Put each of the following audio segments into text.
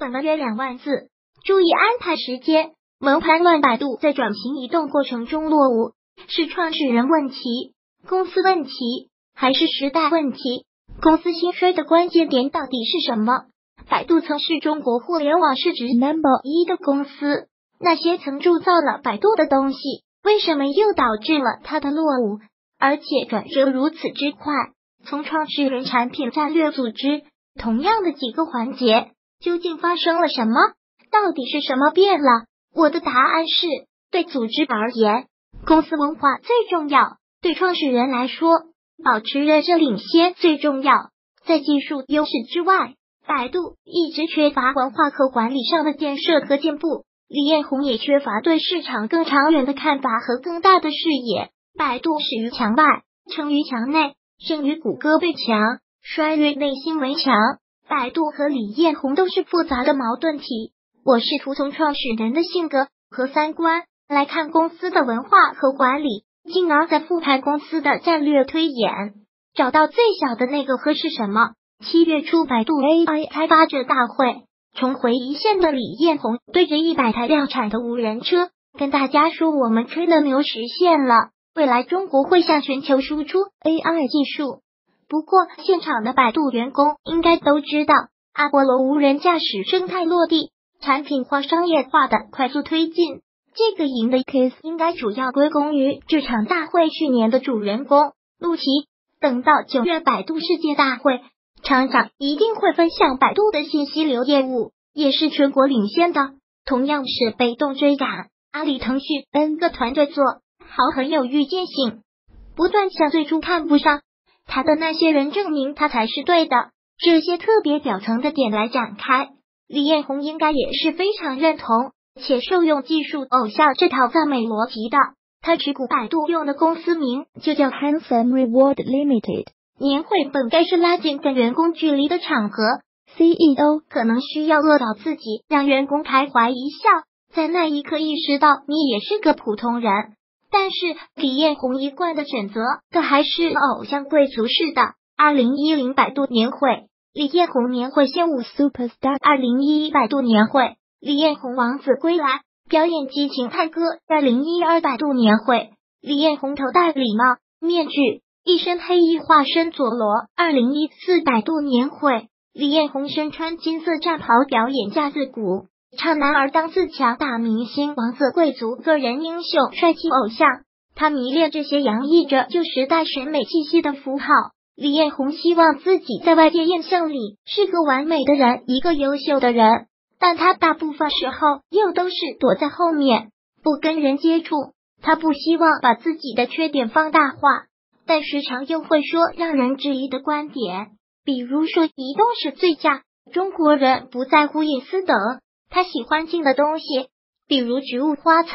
本文约两万字，注意安排时间。文盘乱，百度在转型移动过程中落伍，是创始人问题、公司问题，还是时代问题？公司兴衰的关键点到底是什么？百度曾是中国互联网市值 number 一的公司，那些曾铸造了百度的东西，为什么又导致了它的落伍？而且转折如此之快，从创始人、产品、战略、组织，同样的几个环节，究竟发生了什么？到底是什么变了？我的答案是：对组织而言，公司文化最重要；对创始人来说，保持热热领先最重要。在技术优势之外，百度一直缺乏文化和管理上的建设和进步。李彦宏也缺乏对市场更长远的看法和更大的视野。百度始于墙外，成于墙内，胜于谷歌被强，衰于内心围墙。百度和李彦宏都是复杂的矛盾体。我试图从创始人的性格和三观来看公司的文化和管理，进而再复盘公司的战略推演，找到最小的那个和是什么。七月初，百度 AI 开发者大会，重回一线的李彦宏对着一百台量产的无人车，跟大家说：“我们吹的牛实现了，未来中国会向全球输出 AI 技术。”不过，现场的百度员工应该都知道，阿波罗无人驾驶生态落地。产品化、商业化的快速推进，这个赢的 case 应该主要归功于这场大会去年的主人公陆琪。等到九月百度世界大会，厂长一定会分享百度的信息流业务，也是全国领先的。同样是被动追赶，阿里、腾讯 N 个团队做好很有预见性，不断向最初看不上他的那些人证明他才是对的。这些特别表层的点来展开。李彦宏应该也是非常认同且受用技术偶像这套赞美逻辑的。他持股百度用的公司名就叫 Handsome Reward Limited。年会本该是拉近跟员工距离的场合，CEO 可能需要恶搞自己，让员工开怀一笑，在那一刻意识到你也是个普通人。但是李彦宏一贯的选择可还是偶像贵族式的。二零一零百度年会。李彦宏年会献舞 Superstar 二零一一百度年会，李彦宏王子归来表演激情探戈二零一二百度年会，李彦宏头戴礼帽面具，一身黑衣化身佐罗二零一四百度年会，李彦宏身穿金色战袍表演架子鼓，唱男儿当自强大明星王子贵族个人英雄帅气偶像，他迷恋这些洋溢着旧时代审美气息的符号。李彦宏希望自己在外界印象里是个完美的人，一个优秀的人，但他大部分时候又都是躲在后面，不跟人接触。他不希望把自己的缺点放大化，但时常又会说让人质疑的观点，比如说移动是最佳，中国人不在乎隐私等。他喜欢静的东西，比如植物花草。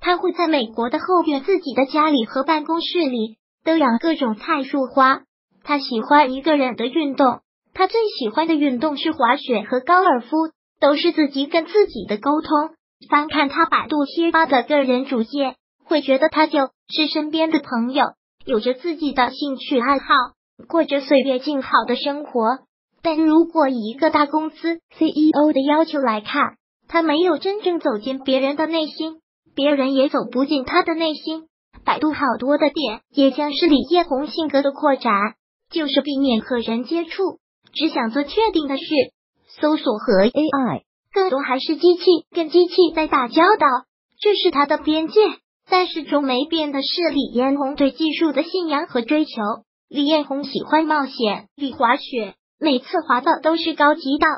他会在美国的后院自己的家里和办公室里都养各种菜树花。他喜欢一个人的运动，他最喜欢的运动是滑雪和高尔夫，都是自己跟自己的沟通。翻看他百度贴吧的个人主页，会觉得他就是身边的朋友，有着自己的兴趣爱好，过着岁月静好的生活。但如果以一个大公司 CEO 的要求来看，他没有真正走进别人的内心，别人也走不进他的内心。百度好多的点，也将是李彦宏性格的扩展。就是避免和人接触，只想做确定的事。搜索和 AI 更多还是机器跟机器在打交道，这是他的边界。但始终没变的是李彦宏对技术的信仰和追求。李彦宏喜欢冒险，李滑雪，每次滑的都是高级道。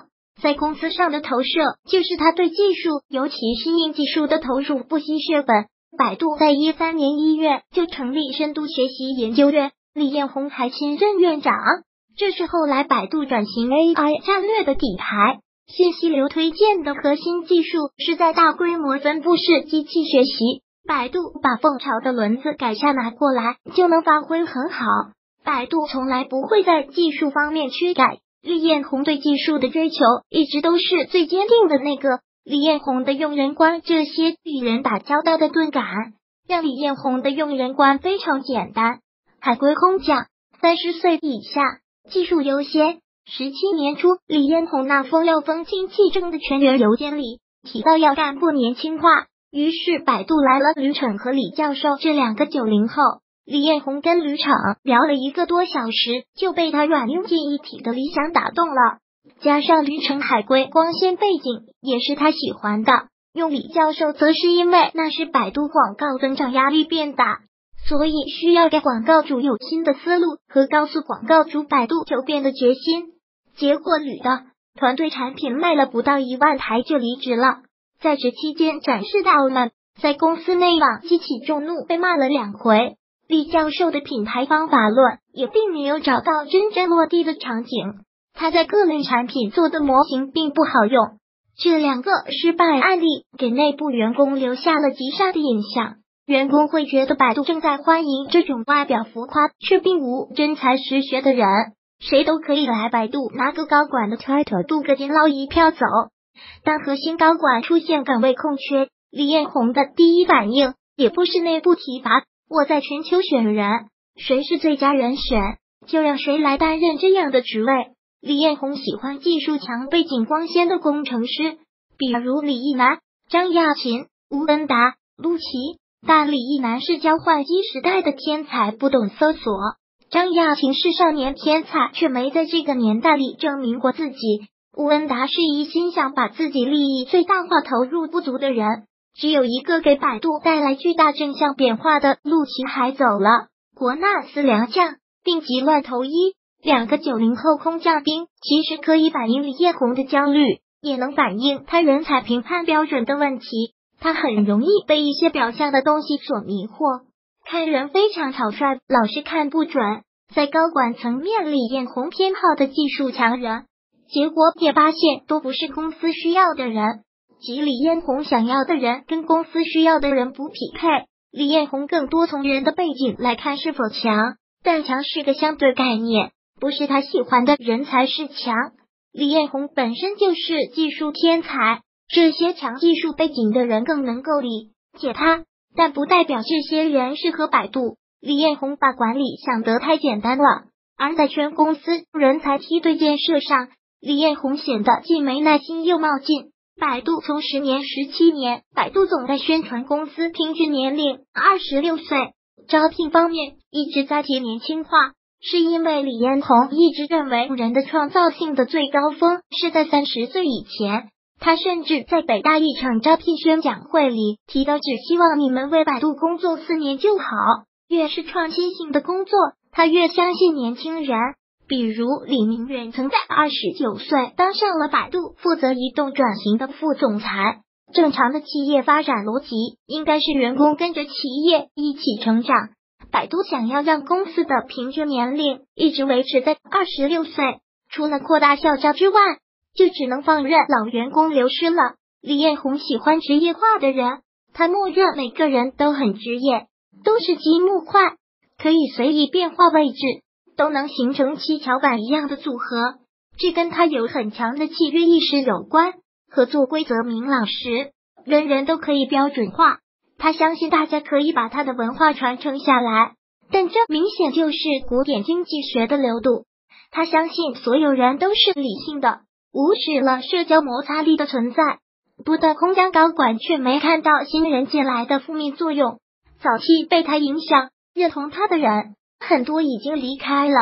在公司上的投射，就是他对技术，尤其是硬技术的投入不惜血本。百度在一三年一月就成立深度学习研究院。李彦宏还亲任院长，这是后来百度转型 AI 战略的底牌。信息流推荐的核心技术是在大规模分布式机器学习，百度把凤巢的轮子改下拿过来就能发挥很好。百度从来不会在技术方面缺改，李彦宏对技术的追求一直都是最坚定的那个。李彦宏的用人观，这些与人打交道的钝感，让李彦宏的用人观非常简单。海归空降，三十岁以下，技术优先，十七年初，李彦宏那封又风清气正的全员邮件里提到要干部年轻化，于是百度来了吕骋和李教授这两个九零后。李彦宏跟吕骋聊了一个多小时，就被他软硬件一体的理想打动了。加上吕骋海归光鲜背景也是他喜欢的，用李教授则是因为那是百度广告增长压力变大，所以需要给广告主有新的思路和告诉广告主百度求变的决心。结果吕的团队产品卖了不到一万台就离职了，在职期间展示的傲慢，在公司内网激起众怒，被骂了两回。李教授的品牌方法论也并没有找到真正落地的场景。他在各类产品做的模型并不好用，这两个失败案例给内部员工留下了极差的印象。员工会觉得百度正在欢迎这种外表浮夸却并无真才实学的人，谁都可以来百度拿个高管的 title 镀个金捞一票走。当核心高管出现岗位空缺，李彦宏的第一反应也不是内部提拔，我在全球选人，谁是最佳人选，就让谁来担任这样的职位。李彦宏喜欢技术强、背景光鲜的工程师，比如李一男、张亚勤、吴文达、陆琪。但李一男是交换机时代的天才，不懂搜索；张亚勤是少年天才，却没在这个年代里证明过自己。吴文达是一心想把自己利益最大化、投入不足的人。只有一个给百度带来巨大正向变化的陆琪还走了，国纳斯良将，病急乱投医。两个九零后空降兵，其实可以反映李彦宏的焦虑，也能反映他人才评判标准的问题。他很容易被一些表象的东西所迷惑，看人非常草率，老是看不准。在高管层面，李彦宏偏好的技术强人，结果也发现都不是公司需要的人，及李彦宏想要的人跟公司需要的人不匹配。李彦宏更多从人的背景来看是否强，但强是个相对概念。不是他喜欢的人才是强，李彦宏本身就是技术天才，这些强技术背景的人更能够理解他，但不代表这些人适合百度。李彦宏把管理想得太简单了，而在全公司人才梯队建设上，李彦宏显得既没耐心又冒进。百度从十年、十七年，百度总在宣传公司平均年龄二十六岁，招聘方面一直在提年轻化。是因为李彦宏一直认为人的创造性的最高峰是在三十岁以前。他甚至在北大一场招聘宣讲会里提到，只希望你们为百度工作四年就好。越是创新性的工作，他越相信年轻人。比如李明远曾在二十九岁当上了百度负责移动转型的副总裁。正常的企业发展逻辑应该是员工跟着企业一起成长。百度想要让公司的平均年龄一直维持在二十六岁，除了扩大校招之外，就只能放任老员工流失了。李彦宏喜欢职业化的人，他默认每个人都很职业，都是积木块，可以随意变化位置，都能形成七巧板一样的组合。这跟他有很强的契约意识有关。合作规则明朗时，人人都可以标准化。他相信大家可以把他的文化传承下来，但这明显就是古典经济学的流度。他相信所有人都是理性的，无视了社交摩擦力的存在。不但空降高管却没看到新人进来的负面作用。早期被他影响、认同他的人很多已经离开了。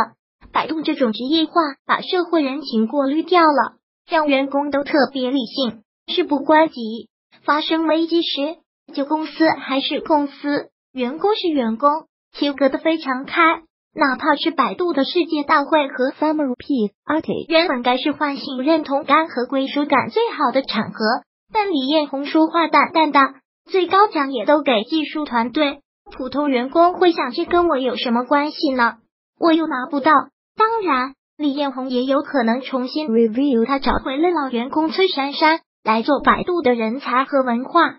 百度这种职业化把社会人情过滤掉了，让员工都特别理性，事不关己。发生危机时。就公司还是公司，员工是员工，切割的非常开。哪怕是百度的世界大会和 Summer P Party，原本该是唤醒认同感和归属感最好的场合，但李彦宏说话淡淡的，最高奖也都给技术团队，普通员工会想这跟我有什么关系呢？我又拿不到。当然，李彦宏也有可能重新 review，他找回了老员工崔珊珊来做百度的人才和文化。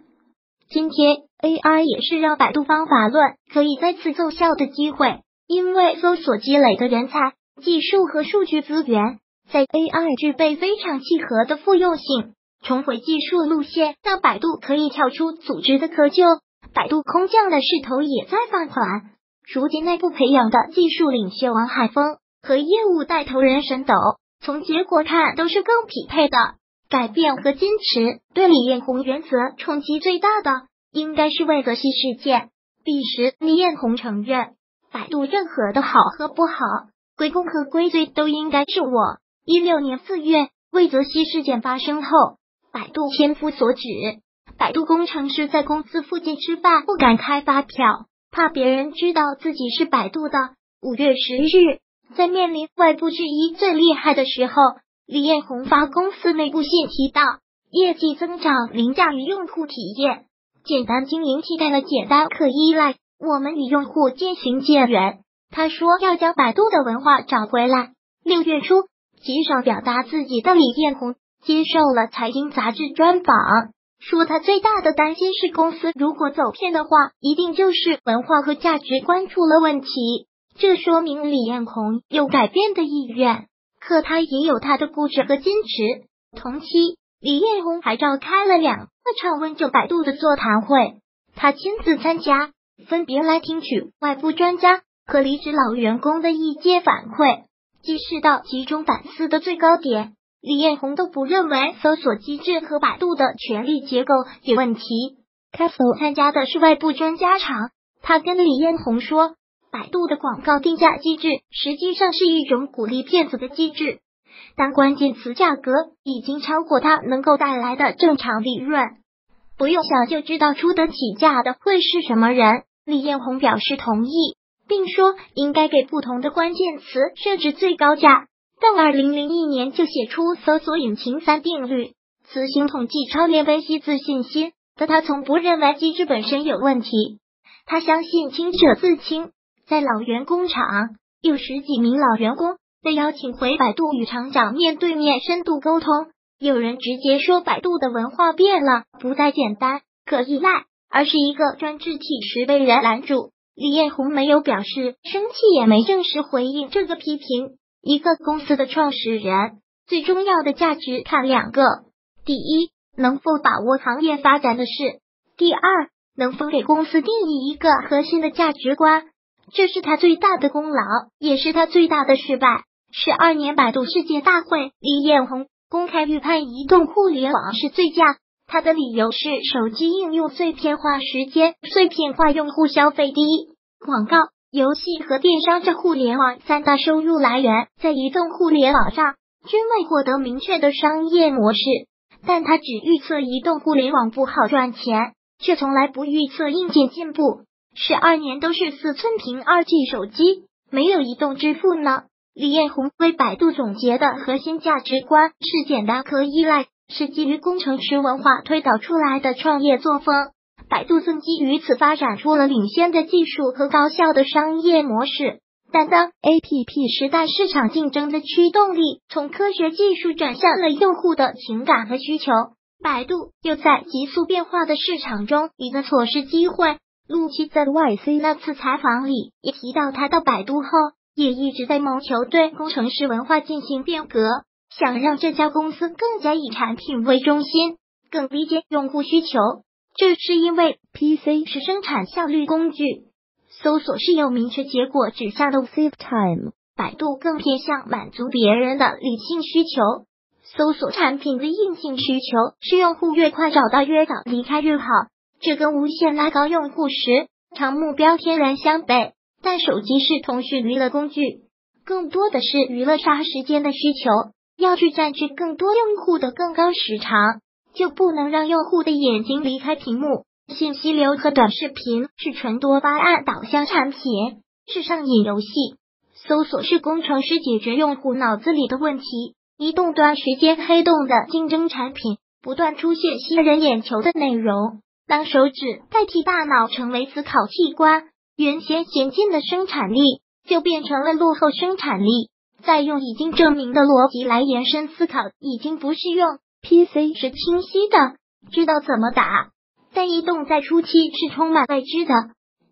今天 AI 也是让百度方法论可以再次奏效的机会，因为搜索积累的人才、技术和数据资源，在 AI 具备非常契合的复用性。重回技术路线，让百度可以跳出组织的窠臼。百度空降的势头也在放缓。如今内部培养的技术领袖王海峰和业务带头人沈斗，从结果看都是更匹配的。改变和坚持对李彦宏原则冲击最大的，应该是魏则西事件。彼时，李彦宏承认，百度任何的好和不好，归功和归罪都应该是我。一六年四月，魏则西事件发生后，百度千夫所指，百度工程师在公司附近吃饭不敢开发票，怕别人知道自己是百度的。五月十日，在面临外部质疑最厉害的时候。李彦宏发公司内部信提到，业绩增长凌驾于用户体验，简单经营替代了简单可依赖，我们与用户渐行渐远。他说要将百度的文化找回来。六月初，极少表达自己的李彦宏接受了财经杂志专访，说他最大的担心是公司如果走偏的话，一定就是文化和价值观出了问题。这说明李彦宏有改变的意愿。可他也有他的固执和坚持。同期，李彦宏还召开了两场问政百度的座谈会，他亲自参加，分别来听取外部专家和离职老员工的意见反馈，既是到集中反思的最高点。李彦宏都不认为搜索机制和百度的权力结构有问题。开否参加的是外部专家场，他跟李彦宏说。百度的广告定价机制实际上是一种鼓励骗子的机制。当关键词价格已经超过它能够带来的正常利润，不用想就知道出得起价的会是什么人。李彦宏表示同意，并说应该给不同的关键词设置最高价。但二零零一年就写出搜索引擎三定律，此行统计超链分析自信心，但他从不认为机制本身有问题。他相信清者自清。在老员工厂，有十几名老员工被邀请回百度与厂长面对面深度沟通。有人直接说，百度的文化变了，不再简单可依赖，而是一个专制体时被人拦住。李彦宏没有表示生气，也没正式回应这个批评。一个公司的创始人最重要的价值看两个：第一，能否把握行业发展的事；第二，能否给公司定义一个核心的价值观。这是他最大的功劳，也是他最大的失败。十二年百度世界大会，李彦宏公开预判移动互联网是最佳。他的理由是手机应用碎片化时间、碎片化用户消费低，广告、游戏和电商这互联网三大收入来源在移动互联网上均未获得明确的商业模式。但他只预测移动互联网不好赚钱，却从来不预测硬件进步。十二年都是四寸屏二 G 手机，没有移动支付呢。李彦宏为百度总结的核心价值观是简单可依赖，是基于工程师文化推导出来的创业作风。百度正基于此发展出了领先的技术和高效的商业模式。但当 A P P 时代市场竞争的驱动力从科学技术转向了用户的情感和需求，百度又在急速变化的市场中一个错失机会。陆琪在 YC 那次采访里也提到，他到百度后也一直在谋求对工程师文化进行变革，想让这家公司更加以产品为中心，更理解用户需求。这是因为 PC 是生产效率工具，搜索是有明确结果指向的 save time，百度更偏向满足别人的理性需求。搜索产品的硬性需求是用户越快找到越早离开越好。这跟无限拉高用户时长目标天然相悖，但手机是通讯娱乐工具，更多的是娱乐杀时间的需求。要去占据更多用户的更高时长，就不能让用户的眼睛离开屏幕。信息流和短视频是纯多巴胺导向产品，是上瘾游戏。搜索是工程师解决用户脑子里的问题。移动端时间黑洞的竞争产品，不断出现吸人眼球的内容。当手指代替大脑成为思考器官，原先先进的生产力就变成了落后生产力。再用已经证明的逻辑来延伸思考，已经不适用。PC 是清晰的，知道怎么打，但移动在初期是充满未知的。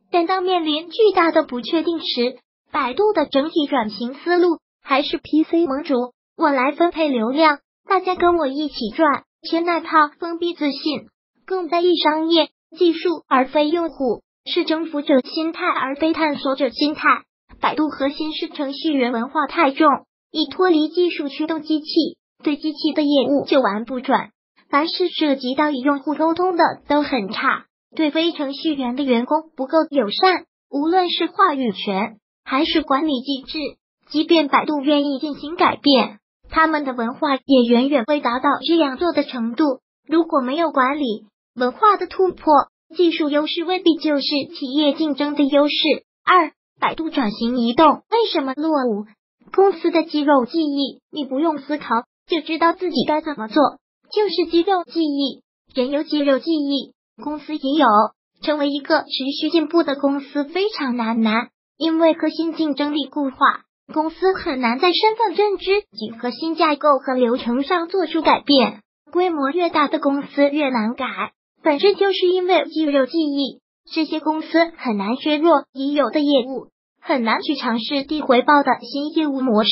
但当面临巨大的不确定时，百度的整体转型思路还是 PC 盟主，我来分配流量，大家跟我一起赚。先耐泡，封闭自信。更在意商业技术而非用户，是征服者心态而非探索者心态。百度核心是程序员文化太重，已脱离技术驱动机器，对机器的业务就玩不转。凡是涉及到与用户沟通的都很差，对非程序员的员工不够友善。无论是话语权还是管理机制，即便百度愿意进行改变，他们的文化也远远未达到这样做的程度。如果没有管理文化的突破，技术优势未必就是企业竞争的优势。二，百度转型移动为什么落伍？公司的肌肉记忆，你不用思考就知道自己该怎么做。就是肌肉记忆，人有肌肉记忆，公司也有。成为一个持续进步的公司非常难难，因为核心竞争力固化，公司很难在身份认知及核心架构和流程上做出改变。规模越大的公司越难改，本身就是因为肌肉记忆，这些公司很难削弱已有的业务，很难去尝试低回报的新业务模式，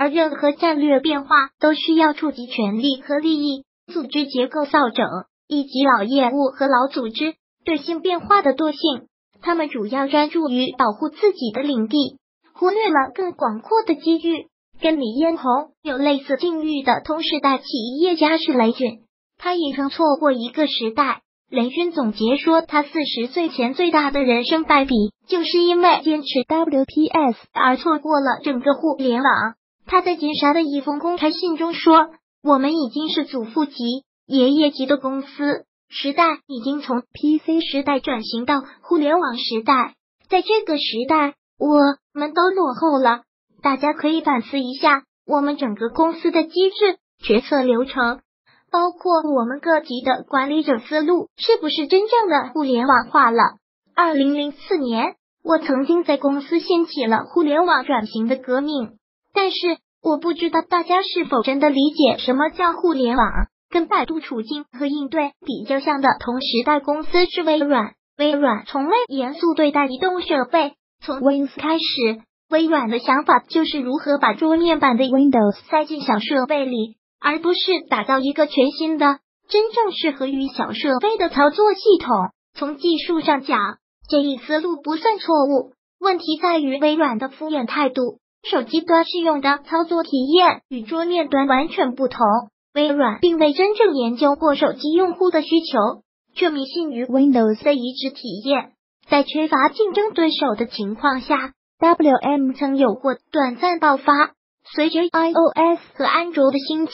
而任何战略变化都需要触及权力和利益。组织结构扫整，以及老业务和老组织对新变化的惰性，他们主要专注于保护自己的领地，忽略了更广阔的机遇。跟李彦宏有类似境遇的同时代企业家是雷军，他也曾错过一个时代。雷军总结说，他四十岁前最大的人生败笔，就是因为坚持 WPS 而错过了整个互联网。他在金沙的一封公开信中说。我们已经是祖父级、爷爷级的公司，时代已经从 PC 时代转型到互联网时代。在这个时代，我们都落后了。大家可以反思一下，我们整个公司的机制、决策流程，包括我们各级的管理者思路，是不是真正的互联网化了？二零零四年，我曾经在公司掀起了互联网转型的革命，但是。我不知道大家是否真的理解什么叫互联网。跟百度处境和应对比较像的同时代公司是微软。微软从未严肃对待移动设备。从 Windows 开始，微软的想法就是如何把桌面版的 Windows 塞进小设备里，而不是打造一个全新的、真正适合于小设备的操作系统。从技术上讲，这一思路不算错误，问题在于微软的敷衍态度。手机端适用的操作体验与桌面端完全不同。微软并未真正研究过手机用户的需求，却迷信于 Windows 的移植体验。在缺乏竞争对手的情况下，WM 曾有过短暂爆发。随着 iOS 和安卓的兴起，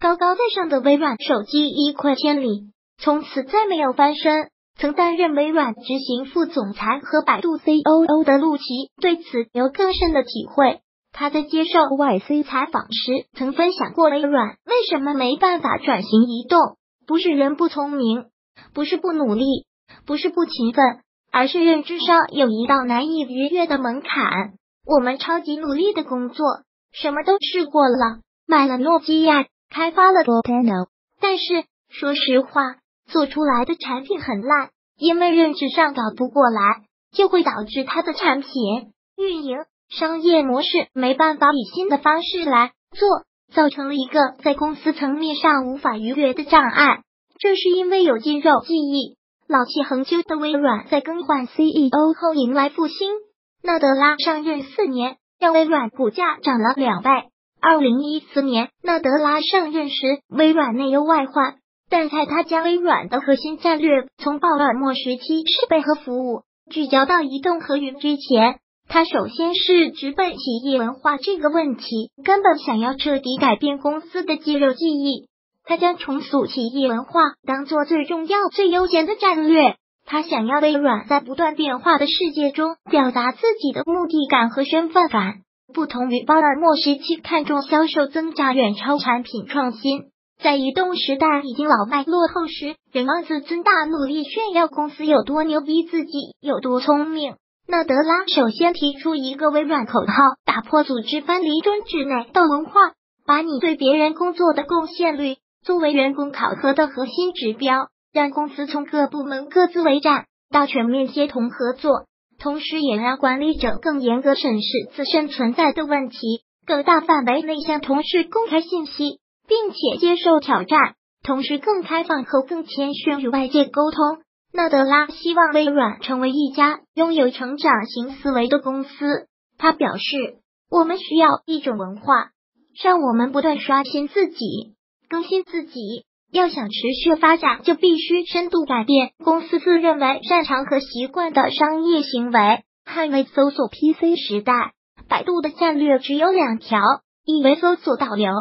高高在上的微软手机一溃千里，从此再没有翻身。曾担任微软执行副总裁和百度 COO 的陆琪对此有更深的体会。他在接受 YC 采访时曾分享过，微软为什么没办法转型移动，不是人不聪明，不是不努力，不是不勤奋，而是认知上有一道难以逾越的门槛。我们超级努力的工作，什么都试过了，买了诺基亚，开发了 Nano，但是说实话。做出来的产品很烂，因为认知上搞不过来，就会导致他的产品运营商业模式没办法以新的方式来做，造成了一个在公司层面上无法逾越的障碍。这是因为有肌肉记忆，老气横秋的微软在更换 CEO 后迎来复兴。纳德拉上任四年，让微软股价涨了两倍。二零一四年，纳德拉上任时，微软内忧外患。但在他将微软的核心战略从鲍尔默时期设备和服务聚焦到移动和云之前，他首先是直奔企业文化这个问题，根本想要彻底改变公司的肌肉记忆。他将重塑企业文化当做最重要、最优先的战略。他想要微软在不断变化的世界中表达自己的目的感和身份感，不同于鲍尔默时期看重销售增长远超产品创新。在移动时代已经老迈落后时，人们自尊大努力炫耀公司有多牛逼，自己有多聪明。纳德拉首先提出一个微软口号：打破组织分离中制内斗文化，把你对别人工作的贡献率作为员工考核的核心指标，让公司从各部门各自为战到全面协同合作，同时也让管理者更严格审视自身存在的问题，更大范围内向同事公开信息。并且接受挑战，同时更开放和更谦逊与外界沟通。纳德拉希望微软成为一家拥有成长型思维的公司。他表示：“我们需要一种文化，让我们不断刷新自己、更新自己。要想持续发展，就必须深度改变公司自认为擅长和习惯的商业行为，捍卫搜索 PC 时代。百度的战略只有两条：一为搜索导流，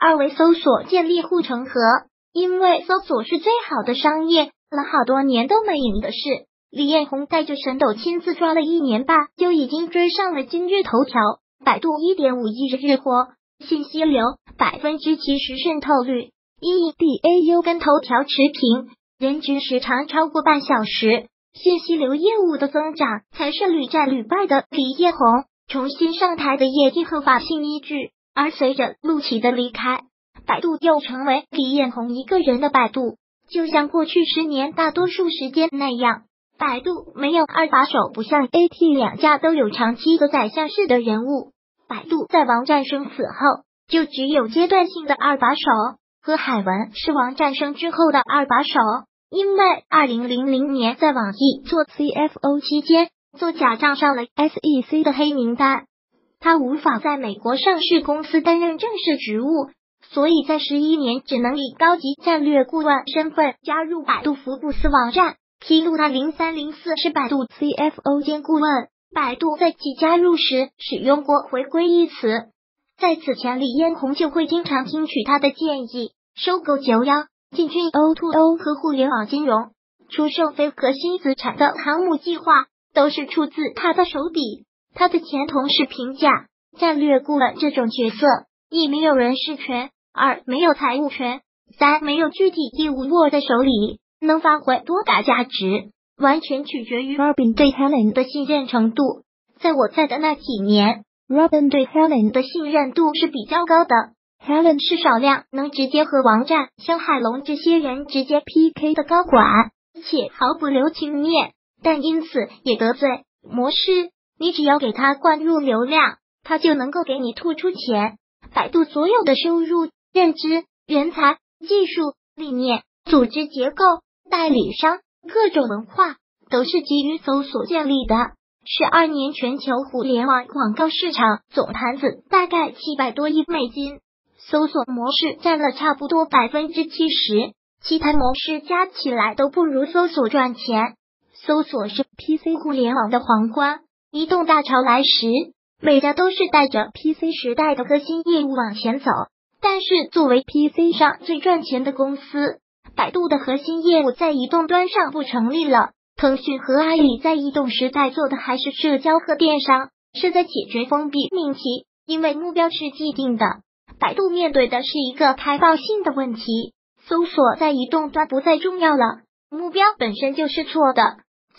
二为搜索建立护城河。因为搜索是最好的商业，了好多年都没赢的事。李彦宏带着神斗亲自抓了一年半，就已经追上了今日头条、百度一点五亿日活，信息流百分之七十渗透率。一 DAU 跟头条持平，人均时长超过半小时，信息流业务的增长才是屡战屡败的李彦宏重新上台的业绩合法性依据。而随着陆琪的离开，百度又成为李彦宏一个人的百度，就像过去十年大多数时间那样，百度没有二把手，不像 AT 两家都有长期的宰相式的人物。百度在王占生死后，就只有阶段性的二把手。何海文是王战胜之后的二把手，因为二零零零年在网易做 CFO 期间，做假账上了 SEC 的黑名单，他无法在美国上市公司担任正式职务，所以在十一年只能以高级战略顾问身份加入百度福布斯网站，披露他零三零四是百度 CFO 兼顾问。百度在其加入时使用过“回归”一词，在此前李彦宏就会经常听取他的建议。收购九幺、进军 O2O 和互联网金融、出售非核心资产的航母计划，都是出自他的手笔。他的前同事评价，战略顾问这种角色，一没有人事权，二没有财务权，三没有具体业务握在手里，能发挥多大价值，完全取决于 Robin 对 Helen 的信任程度。在我在的那几年，Robin 对 Helen 的信任度是比较高的。Helen 是少量能直接和王战、肖海龙这些人直接 PK 的高管，且毫不留情面，但因此也得罪模式。你只要给他灌入流量，他就能够给你吐出钱。百度所有的收入、认知、人才、技术、理念、组织结构、代理商、各种文化，都是基于搜索建立的。十二年全球互联网广告市场总盘子大概七百多亿美金。搜索模式占了差不多百分之七十，其他模式加起来都不如搜索赚钱。搜索是 PC 互联网的皇冠，移动大潮来时，每家都是带着 PC 时代的核心业务往前走。但是作为 PC 上最赚钱的公司，百度的核心业务在移动端上不成立了。腾讯和阿里在移动时代做的还是社交和电商，是在解决封闭命题，因为目标是既定的。百度面对的是一个开放性的问题，搜索在移动端不再重要了，目标本身就是错的。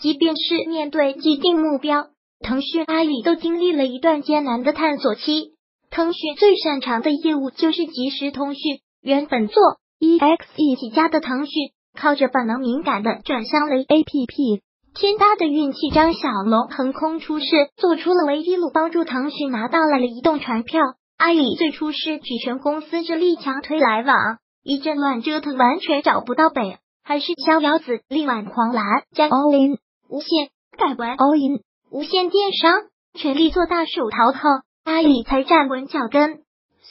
即便是面对既定目标，腾讯、阿里都经历了一段艰难的探索期。腾讯最擅长的业务就是即时通讯，原本做 EXE 起家的腾讯，靠着本能敏感的转向了 APP。天大的运气，张小龙横空出世，做出了唯一路，帮助腾讯拿到了移动传票。阿里最初是举全公司之力强推来往，一阵乱折腾，完全找不到北，还是逍遥子力挽狂澜，将 all in 无限改为 all in 无线电商，全力做大手淘后，阿里才站稳脚跟。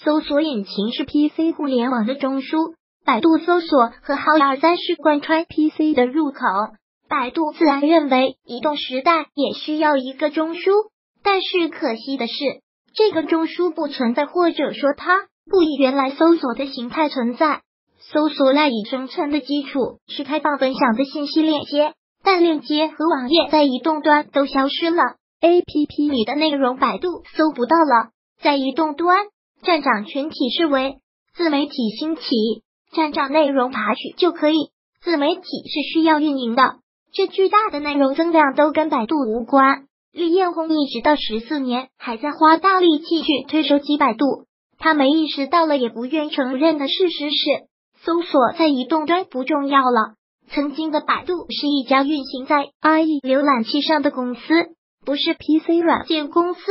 搜索引擎是 PC 互联网的中枢，百度搜索和浩二三是贯穿 PC 的入口。百度自然认为移动时代也需要一个中枢，但是可惜的是。这个中枢不存在，或者说它不以原来搜索的形态存在。搜索赖以生存的基础是开放分享的信息链接，但链接和网页在移动端都消失了，A P P 里的内容百度搜不到了。在移动端，站长群体视为自媒体兴起，站长内容爬取就可以。自媒体是需要运营的，这巨大的内容增量都跟百度无关。李彦宏一直到十四年还在花大力气去推手机百度，他没意识到了也不愿承认的事实是，搜索在移动端不重要了。曾经的百度是一家运行在 IE 浏览器上的公司，不是 PC 软件公司。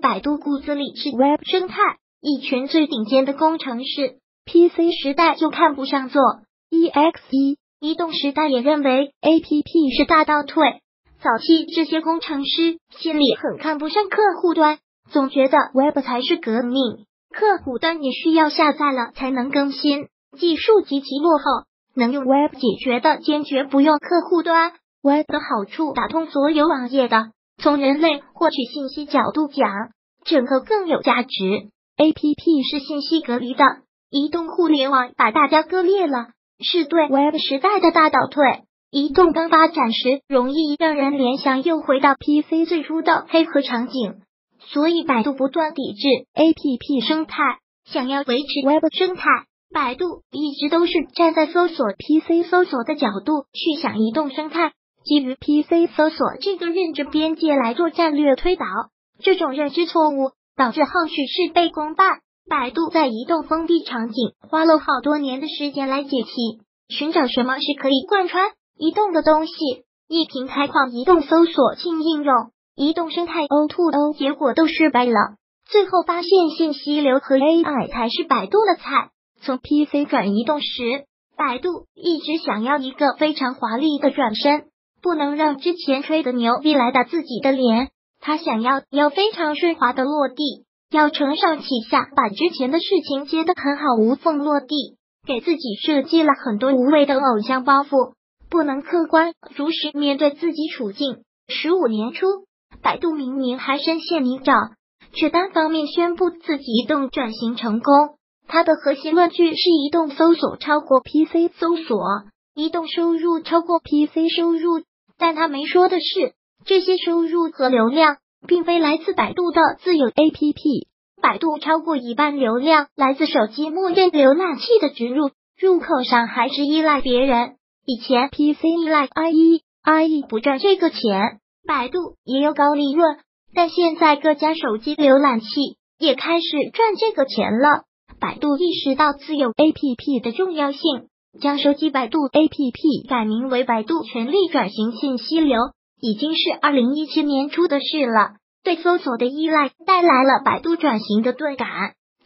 百度骨子里是 Web 生态，一群最顶尖的工程师。PC 时代就看不上做 EXE，移动时代也认为 APP 是大倒退。早期这些工程师心里很看不上客户端，总觉得 Web 才是革命。客户端也需要下载了才能更新，技术极其落后。能用 Web 解决的，坚决不用客户端。Web 的好处打通所有网页的，从人类获取信息角度讲，整个更有价值。APP 是信息隔离的，移动互联网把大家割裂了，是对 Web 时代的大倒退。移动刚发展时，容易让人联想又回到 PC 最初的黑盒场景，所以百度不断抵制 APP 生态，想要维持 Web 生态。百度一直都是站在搜索 PC 搜索的角度去想移动生态，基于 PC 搜索这个认知边界来做战略推导，这种认知错误导致后续事倍功半。百度在移动封闭场景花了好多年的时间来解题，寻找什么是可以贯穿。移动的东西，一平台矿移动搜索轻应用，移动生态 O to O，结果都失败了。最后发现信息流和 AI 才是百度的菜。从 PC 转移动时，百度一直想要一个非常华丽的转身，不能让之前吹的牛逼来打自己的脸。他想要要非常顺滑的落地，要承上启下，把之前的事情接得很好，无缝落地，给自己设计了很多无谓的偶像包袱。不能客观如实面对自己处境。十五年初，百度明明还深陷泥沼，却单方面宣布自己移动转型成功。它的核心论据是：移动搜索超过 PC 搜索，移动收入超过 PC 收入。但他没说的是，这些收入和流量并非来自百度的自有 APP。百度超过一半流量来自手机默认浏览器的植入，入口上还是依赖别人。以前 PC 依赖 IE，IE 不赚这个钱，百度也有高利润，但现在各家手机浏览器也开始赚这个钱了。百度意识到自有 APP 的重要性，将手机百度 APP 改名为百度全力转型信息流，已经是二零一七年初的事了。对搜索的依赖带来了百度转型的钝感，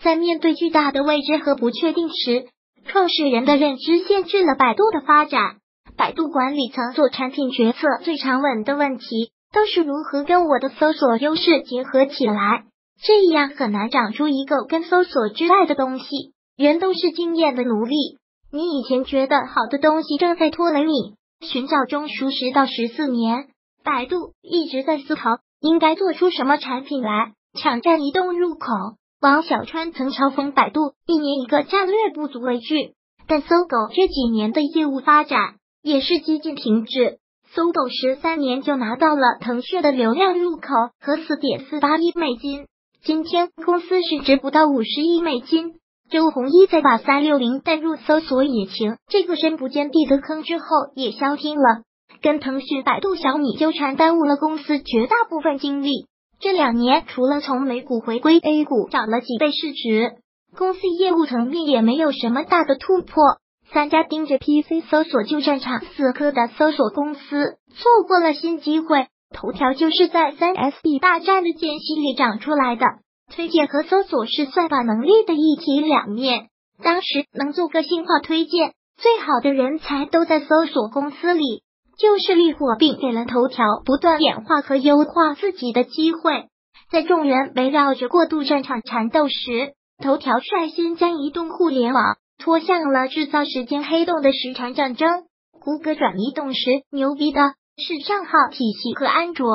在面对巨大的未知和不确定时。创始人的认知限制了百度的发展。百度管理层做产品决策最常问的问题都是如何跟我的搜索优势结合起来，这样很难长出一个跟搜索之外的东西。人都是经验的奴隶，你以前觉得好的东西正在拖累你。寻找中熟十到十四年，百度一直在思考应该做出什么产品来抢占移动入口。王小川曾嘲讽百度一年一个战略不足为惧，但搜狗这几年的业务发展也是几近停滞。搜狗十三年就拿到了腾讯的流量入口和四点四八亿美金，今天公司市值不到五十亿美金。周鸿祎在把三六零带入搜索引擎这个深不见底的坑之后也消停了，跟腾讯、百度、小米纠缠耽误了公司绝大部分精力。这两年，除了从美股回归 A 股涨了几倍市值，公司业务层面也没有什么大的突破。三家盯着 PC 搜索就战场死磕的搜索公司，错过了新机会。头条就是在三 SB 大战的间隙里长出来的。推荐和搜索是算法能力的一体两面。当时能做个性化推荐，最好的人才都在搜索公司里。就是利火并给了头条不断演化和优化自己的机会。在众人围绕着过渡战场缠斗时，头条率先将移动互联网拖向了制造时间黑洞的时长战争。谷歌转移动时牛逼的是账号体系和安卓，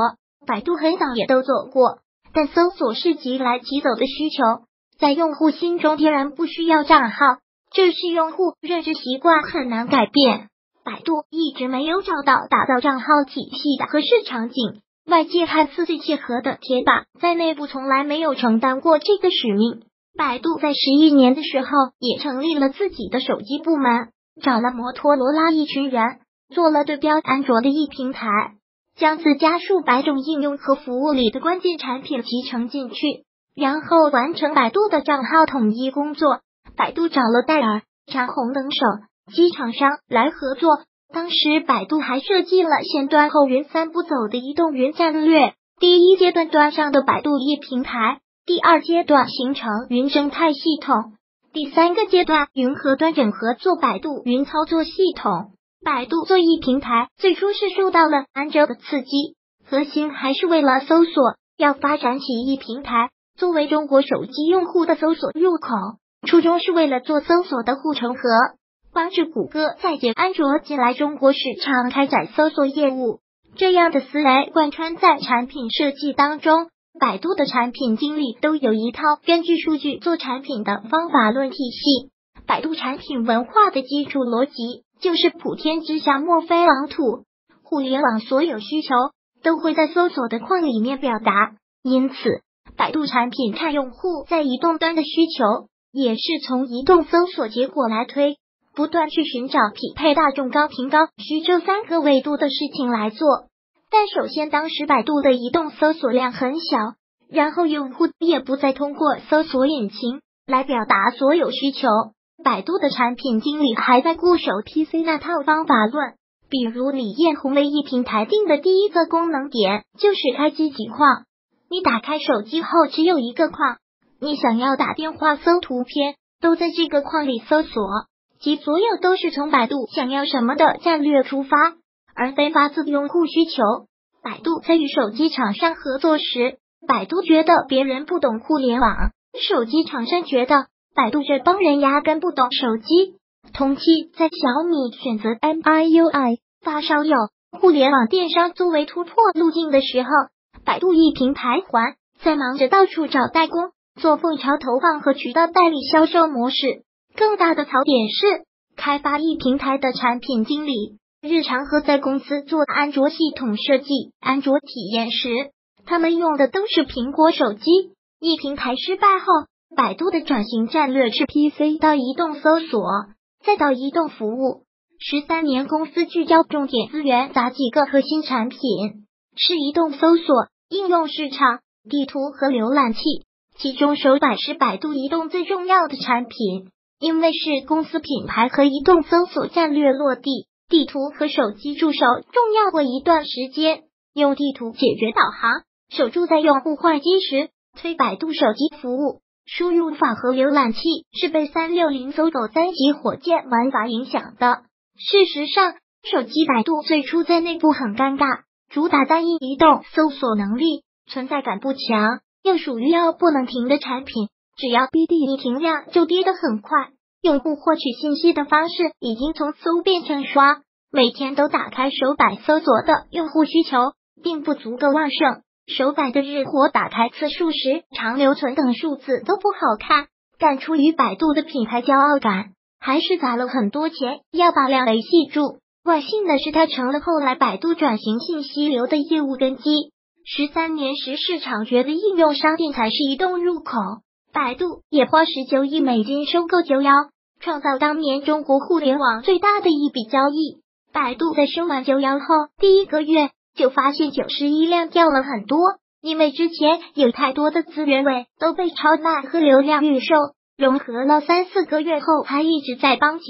百度很早也都做过，但搜索是急来急走的需求，在用户心中天然不需要账号，这是用户认知习惯很难改变。百度一直没有找到打造账号体系的合适场景，外界看似最契合的铁板，在内部从来没有承担过这个使命。百度在十一年的时候也成立了自己的手机部门，找了摩托罗拉一群人，做了对标安卓的一平台，将自家数百种应用和服务里的关键产品集成进去，然后完成百度的账号统一工作。百度找了戴尔、长虹等手。机厂商来合作。当时百度还设计了先端后云三步走的移动云战略。第一阶段端上的百度一平台，第二阶段形成云生态系统，第三个阶段云和端整合做百度云操作系统。百度做一平台最初是受到了安卓的刺激，核心还是为了搜索，要发展起一平台，作为中国手机用户的搜索入口，初衷是为了做搜索的护城河，帮助谷歌再借安卓进来中国市场开展搜索业务。这样的思维贯穿在产品设计当中。百度的产品经理都有一套根据数据做产品的方法论体系。百度产品文化的基础逻辑就是普天之下莫非王土，互联网所有需求都会在搜索的框里面表达。因此，百度产品看用户在移动端的需求，也是从移动搜索结果来推，不断去寻找匹配大众高频高需这三个维度的事情来做。但首先，当时百度的移动搜索量很小，然后用户也不再通过搜索引擎来表达所有需求。百度的产品经理还在固守 PC 那套方法论，比如李彦宏为一平台定的第一个功能点就是开机几框，你打开手机后只有一个框，你想要打电话、搜图片都在这个框里搜索，即所有都是从百度想要什么的战略出发。而非发自用户需求。百度在与手机厂商合作时，百度觉得别人不懂互联网，手机厂商觉得百度这帮人压根不懂手机。同期，在小米选择 MIUI 发烧友互联网电商作为突破路径的时候，百度一平台还在忙着到处找代工，做凤巢投放和渠道代理销售模式。更大的槽点是，开发一平台的产品经理。日常和在公司做安卓系统设计、安卓体验时，他们用的都是苹果手机。一平台失败后，百度的转型战略是 PC 到移动搜索，再到移动服务。十三年，公司聚焦重点资源，砸几个核心产品，是移动搜索、应用市场、地图和浏览器。其中，首百是百度移动最重要的产品，因为是公司品牌和移动搜索战略落地。地图和手机助手重要过一段时间，用地图解决导航，守住在用户换机时推百度手机服务。输入法和浏览器是被三六零搜狗三级火箭玩法影响的。事实上，手机百度最初在内部很尴尬，主打单一移动搜索能力，存在感不强，又属于要不能停的产品，只要 BD 一停量就跌得很快。用户获取信息的方式已经从搜变成刷，每天都打开手摆搜索的用户需求并不足够旺盛。手摆的日活打开次数时长留存等数字都不好看，但出于百度的品牌骄傲感，还是砸了很多钱要把量维系住。万幸的是，它成了后来百度转型信息流的业务根基。十三年时，市场觉得应用商店才是移动入口。百度也花十九亿美金收购九幺，创造当年中国互联网最大的一笔交易。百度在收完九幺后，第一个月就发现九十一量掉了很多，因为之前有太多的资源位都被超卖和流量预售融合了三四个月后，还一直在帮酒，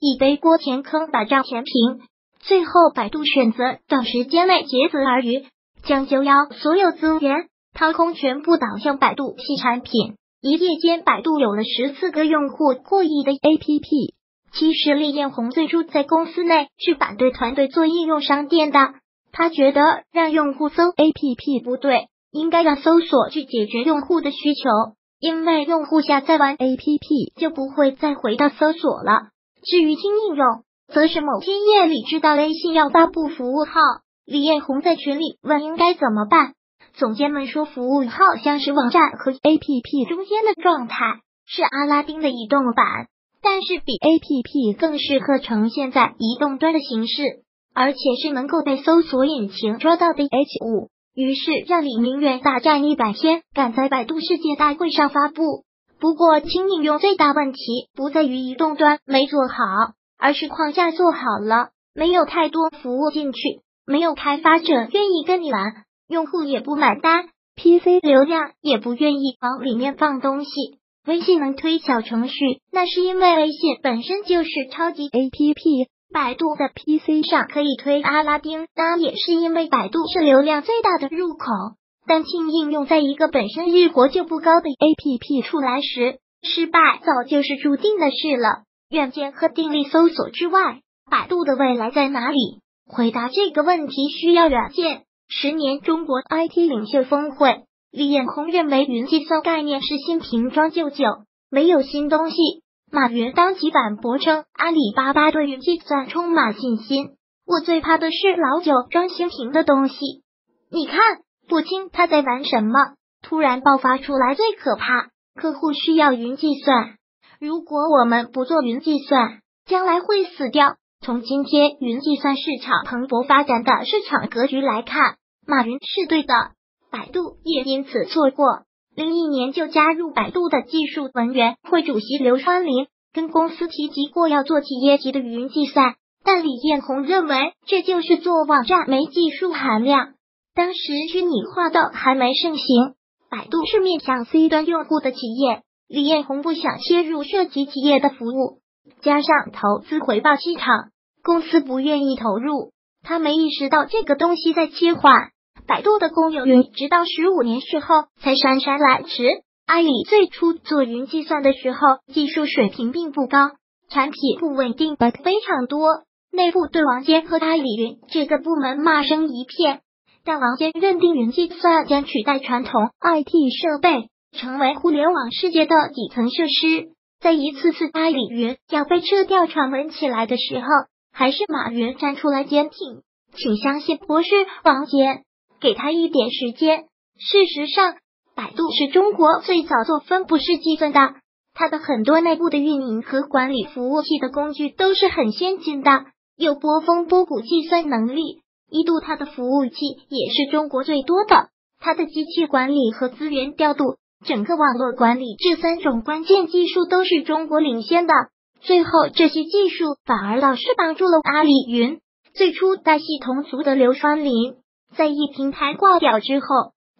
一背锅填坑，把账填平。最后，百度选择短时间内竭泽而渔，将九幺所有资源掏空，全部导向百度系产品。一夜间，百度有了十四个用户过亿的 APP。其实，李彦宏最初在公司内是反对团队做应用商店的。他觉得让用户搜 APP 不对，应该让搜索去解决用户的需求。因为用户下载完 APP 就不会再回到搜索了。至于新应用，则是某天夜里知道微信要发布服务号，李彦宏在群里问应该怎么办。总监们说，服务号像是网站和 A P P 中间的状态，是阿拉丁的移动版，但是比 A P P 更适合呈现在移动端的形式，而且是能够被搜索引擎抓到的 H 五。于是让李明远大战一百天，赶在百度世界大会上发布。不过，轻应用最大问题不在于移动端没做好，而是框架做好了，没有太多服务进去，没有开发者愿意跟你玩。用户也不买单，PC 流量也不愿意往里面放东西。微信能推小程序，那是因为微信本身就是超级 APP。百度在 PC 上可以推阿拉丁，那也是因为百度是流量最大的入口。但轻应用在一个本身日活就不高的 APP 出来时，失败早就是注定的事了。软件和定力搜索之外，百度的未来在哪里？回答这个问题需要软件。十年中国 IT 领袖峰会，李彦宏认为云计算概念是新瓶装旧酒，没有新东西。马云当即反驳称，阿里巴巴对云计算充满信心。我最怕的是老酒装新瓶的东西。你看，不清他在玩什么，突然爆发出来最可怕。客户需要云计算，如果我们不做云计算，将来会死掉。从今天云计算市场蓬勃发展的市场格局来看，马云是对的，百度也因此错过。零一年就加入百度的技术文员会主席刘川林跟公司提及过要做企业级的云计算，但李彦宏认为这就是做网站没技术含量。当时虚拟化的还没盛行。百度是面向 C 端用户的企业，李彦宏不想切入涉及企业的服务，加上投资回报期长，公司不愿意投入。他没意识到这个东西在切换。百度的公有云，直到十五年之后才姗姗来迟。阿里最初做云计算的时候，技术水平并不高，产品不稳定，bug 非常多，内部对王坚和阿里云这个部门骂声一片。但王坚认定云计算将取代传统 IT 设备，成为互联网世界的底层设施。在一次次阿里云要被撤掉传闻起来的时候，还是马云站出来坚挺，请相信博士王坚，给他一点时间。事实上，百度是中国最早做分布式计算的，它的很多内部的运营和管理服务器的工具都是很先进的，有波峰波谷计算能力。一度，它的服务器也是中国最多的。它的机器管理和资源调度，整个网络管理这三种关键技术都是中国领先的。最后，这些技术反而倒是帮助了阿里云。最初带系统组的刘川林，在一平台挂掉之后，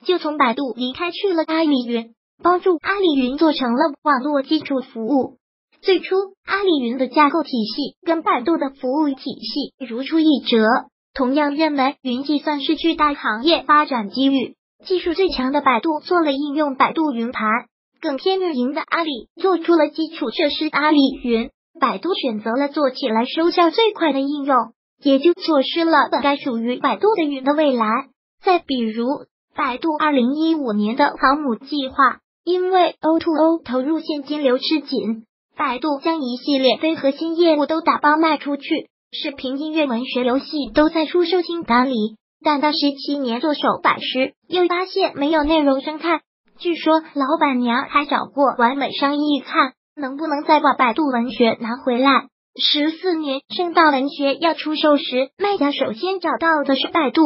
就从百度离开去了阿里云，帮助阿里云做成了网络基础服务。最初，阿里云的架构体系跟百度的服务体系如出一辙。同样认为云计算是巨大行业发展机遇，技术最强的百度做了应用百度云盘，更偏运营的阿里做出了基础设施阿里云，百度选择了做起来收效最快的应用，也就错失了本该属于百度的云的未来。再比如，百度二零一五年的航母计划，因为 O2O 投入现金流吃紧，百度将一系列非核心业务都打包卖出去。视频、音乐、文学、游戏都在出售清单里，但到十七年做首版时，又发现没有内容生态。据说老板娘还找过完美商议，看能不能再把百度文学拿回来。十四年正道文学要出售时，卖家首先找到的是百度，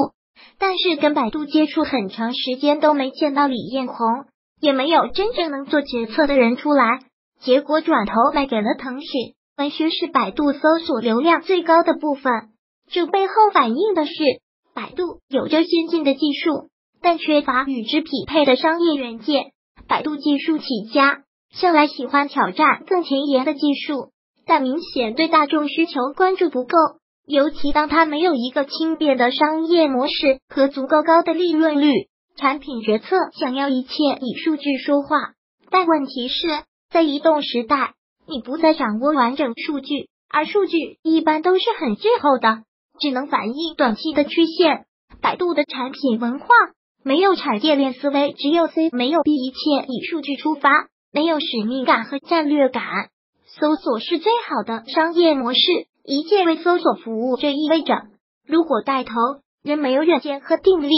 但是跟百度接触很长时间都没见到李彦宏，也没有真正能做决策的人出来，结果转头卖给了腾讯。文学是百度搜索流量最高的部分，这背后反映的是百度有着先进的技术，但缺乏与之匹配的商业软件。百度技术起家，向来喜欢挑战更前沿的技术，但明显对大众需求关注不够。尤其当它没有一个轻便的商业模式和足够高的利润率，产品决策想要一切以数据说话。但问题是在移动时代。你不再掌握完整数据，而数据一般都是很滞后的，只能反映短期的曲线。百度的产品文化没有产业链思维，只有 C，没有 B，一切以数据出发，没有使命感和战略感。搜索是最好的商业模式，一切为搜索服务。这意味着，如果带头人没有远见和定力，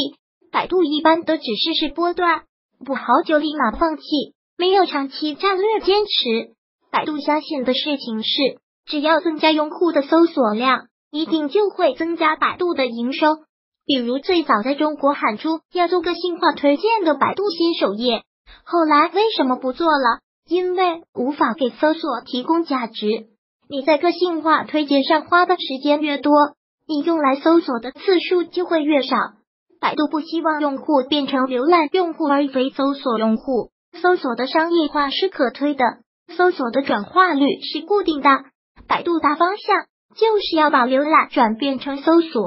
百度一般都只是是波段，不好就立马放弃，没有长期战略坚持。百度相信的事情是，只要增加用户的搜索量，一定就会增加百度的营收。比如最早在中国喊出要做个性化推荐的百度新首页，后来为什么不做了？因为无法给搜索提供价值。你在个性化推荐上花的时间越多，你用来搜索的次数就会越少。百度不希望用户变成浏览用户而非搜索用户，搜索的商业化是可推的。搜索的转化率是固定的，百度大方向就是要把浏览转变成搜索。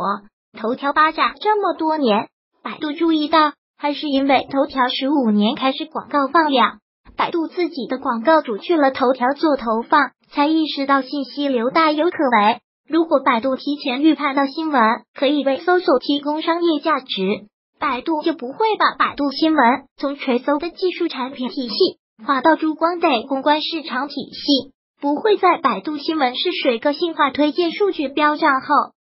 头条霸占这么多年，百度注意到，还是因为头条十五年开始广告放量，百度自己的广告主去了头条做投放，才意识到信息流大有可为。如果百度提前预判到新闻可以为搜索提供商业价值，百度就不会把百度新闻从垂搜的技术产品体系划到珠光的公关市场体系，不会在百度新闻是水个性化推荐数据标账后，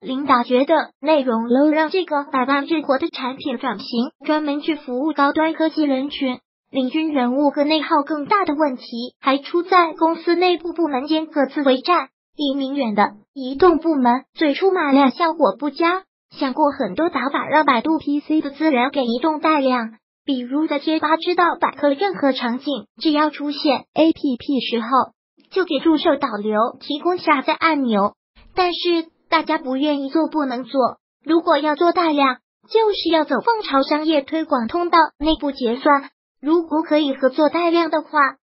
领导觉得内容 low，让这个百万日活的产品转型，专门去服务高端科技人群。领军人物和内耗更大的问题还出在公司内部部门间各自为战。李明远的移动部门最初码量效果不佳，想过很多打法让百度 PC 的资源给移动带量，比如在贴吧、知道百科任何场景，只要出现 APP 时候，就给助手导流提供下载按钮。但是大家不愿意做，不能做。如果要做大量，就是要走凤巢商业推广通道，内部结算。如果可以合作带量的话，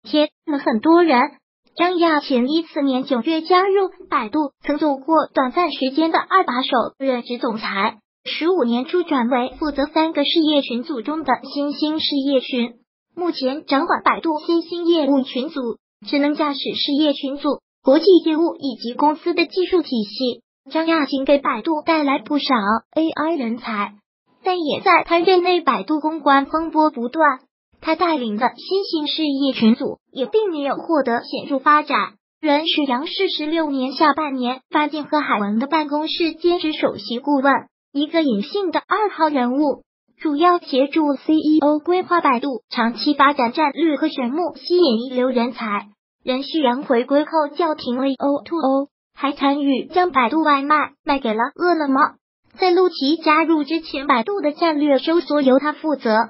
贴了很多人。张亚勤一四年九月加入百度，曾做过短暂时间的二把手、任职总裁。十五年初转为负责三个事业群组中的新兴事业群，目前掌管百度新兴业务群组、智能驾驶事业群组、国际业务以及公司的技术体系。张亚勤给百度带来不少 AI 人才，但也在他任内，百度公关风波不断。他带领的新兴事业群组也并没有获得显著发展。原是杨氏十六年下半年发进贺海文的办公室兼职首席顾问，一个隐性的二号人物，主要协助 CEO 规划百度长期发展战略和选目，吸引一流人才。任旭阳回归后叫停了 O2O，还参与将百度外卖卖给了饿了么。在陆琪加入之前，百度的战略收缩由他负责。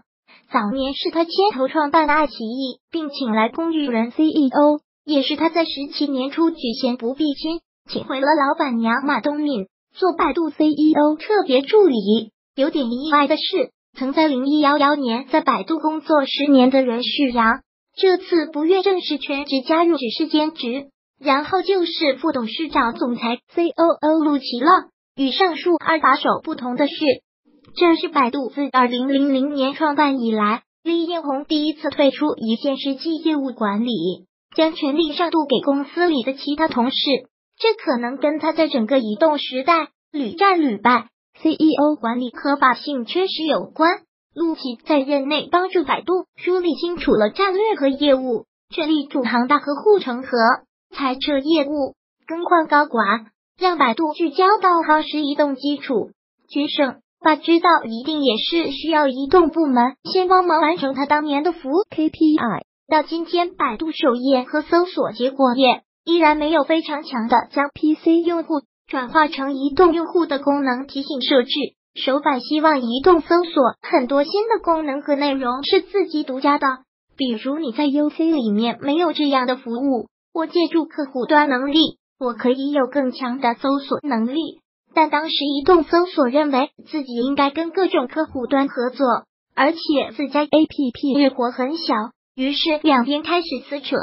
早年是他牵头创办的爱奇艺，并请来公寓人 CEO，也是他在十七年初举贤不避亲，请回了老板娘马东敏做百度 CEO 特别助理。有点意外的是，曾在零一幺幺年在百度工作十年的任旭阳，这次不愿正式全职加入，只是兼职。然后就是副董事长、总裁 COO 陆琪了。与上述二把手不同的是。这是百度自二零零零年创办以来，李彦宏第一次退出一线实际业务管理，将权力上渡给公司里的其他同事。这可能跟他在整个移动时代屡战屡败，CEO 管理合法性缺失有关。陆琪在任内帮助百度梳理清楚了战略和业务，确立主航大和护城河，裁撤业务，更换高管，让百度聚焦到夯实移动基础，决胜。爸知道一定也是需要移动部门先帮忙完成他当年的服务 KPI。到今天，百度首页和搜索结果页依然没有非常强的将 PC 用户转化成移动用户的功能提醒设置。首版希望移动搜索很多新的功能和内容是自己独家的，比如你在 UC 里面没有这样的服务，我借助客户端能力，我可以有更强的搜索能力。但当时移动搜索认为自己应该跟各种客户端合作，而且自家 APP 日活很小，于是两边开始撕扯。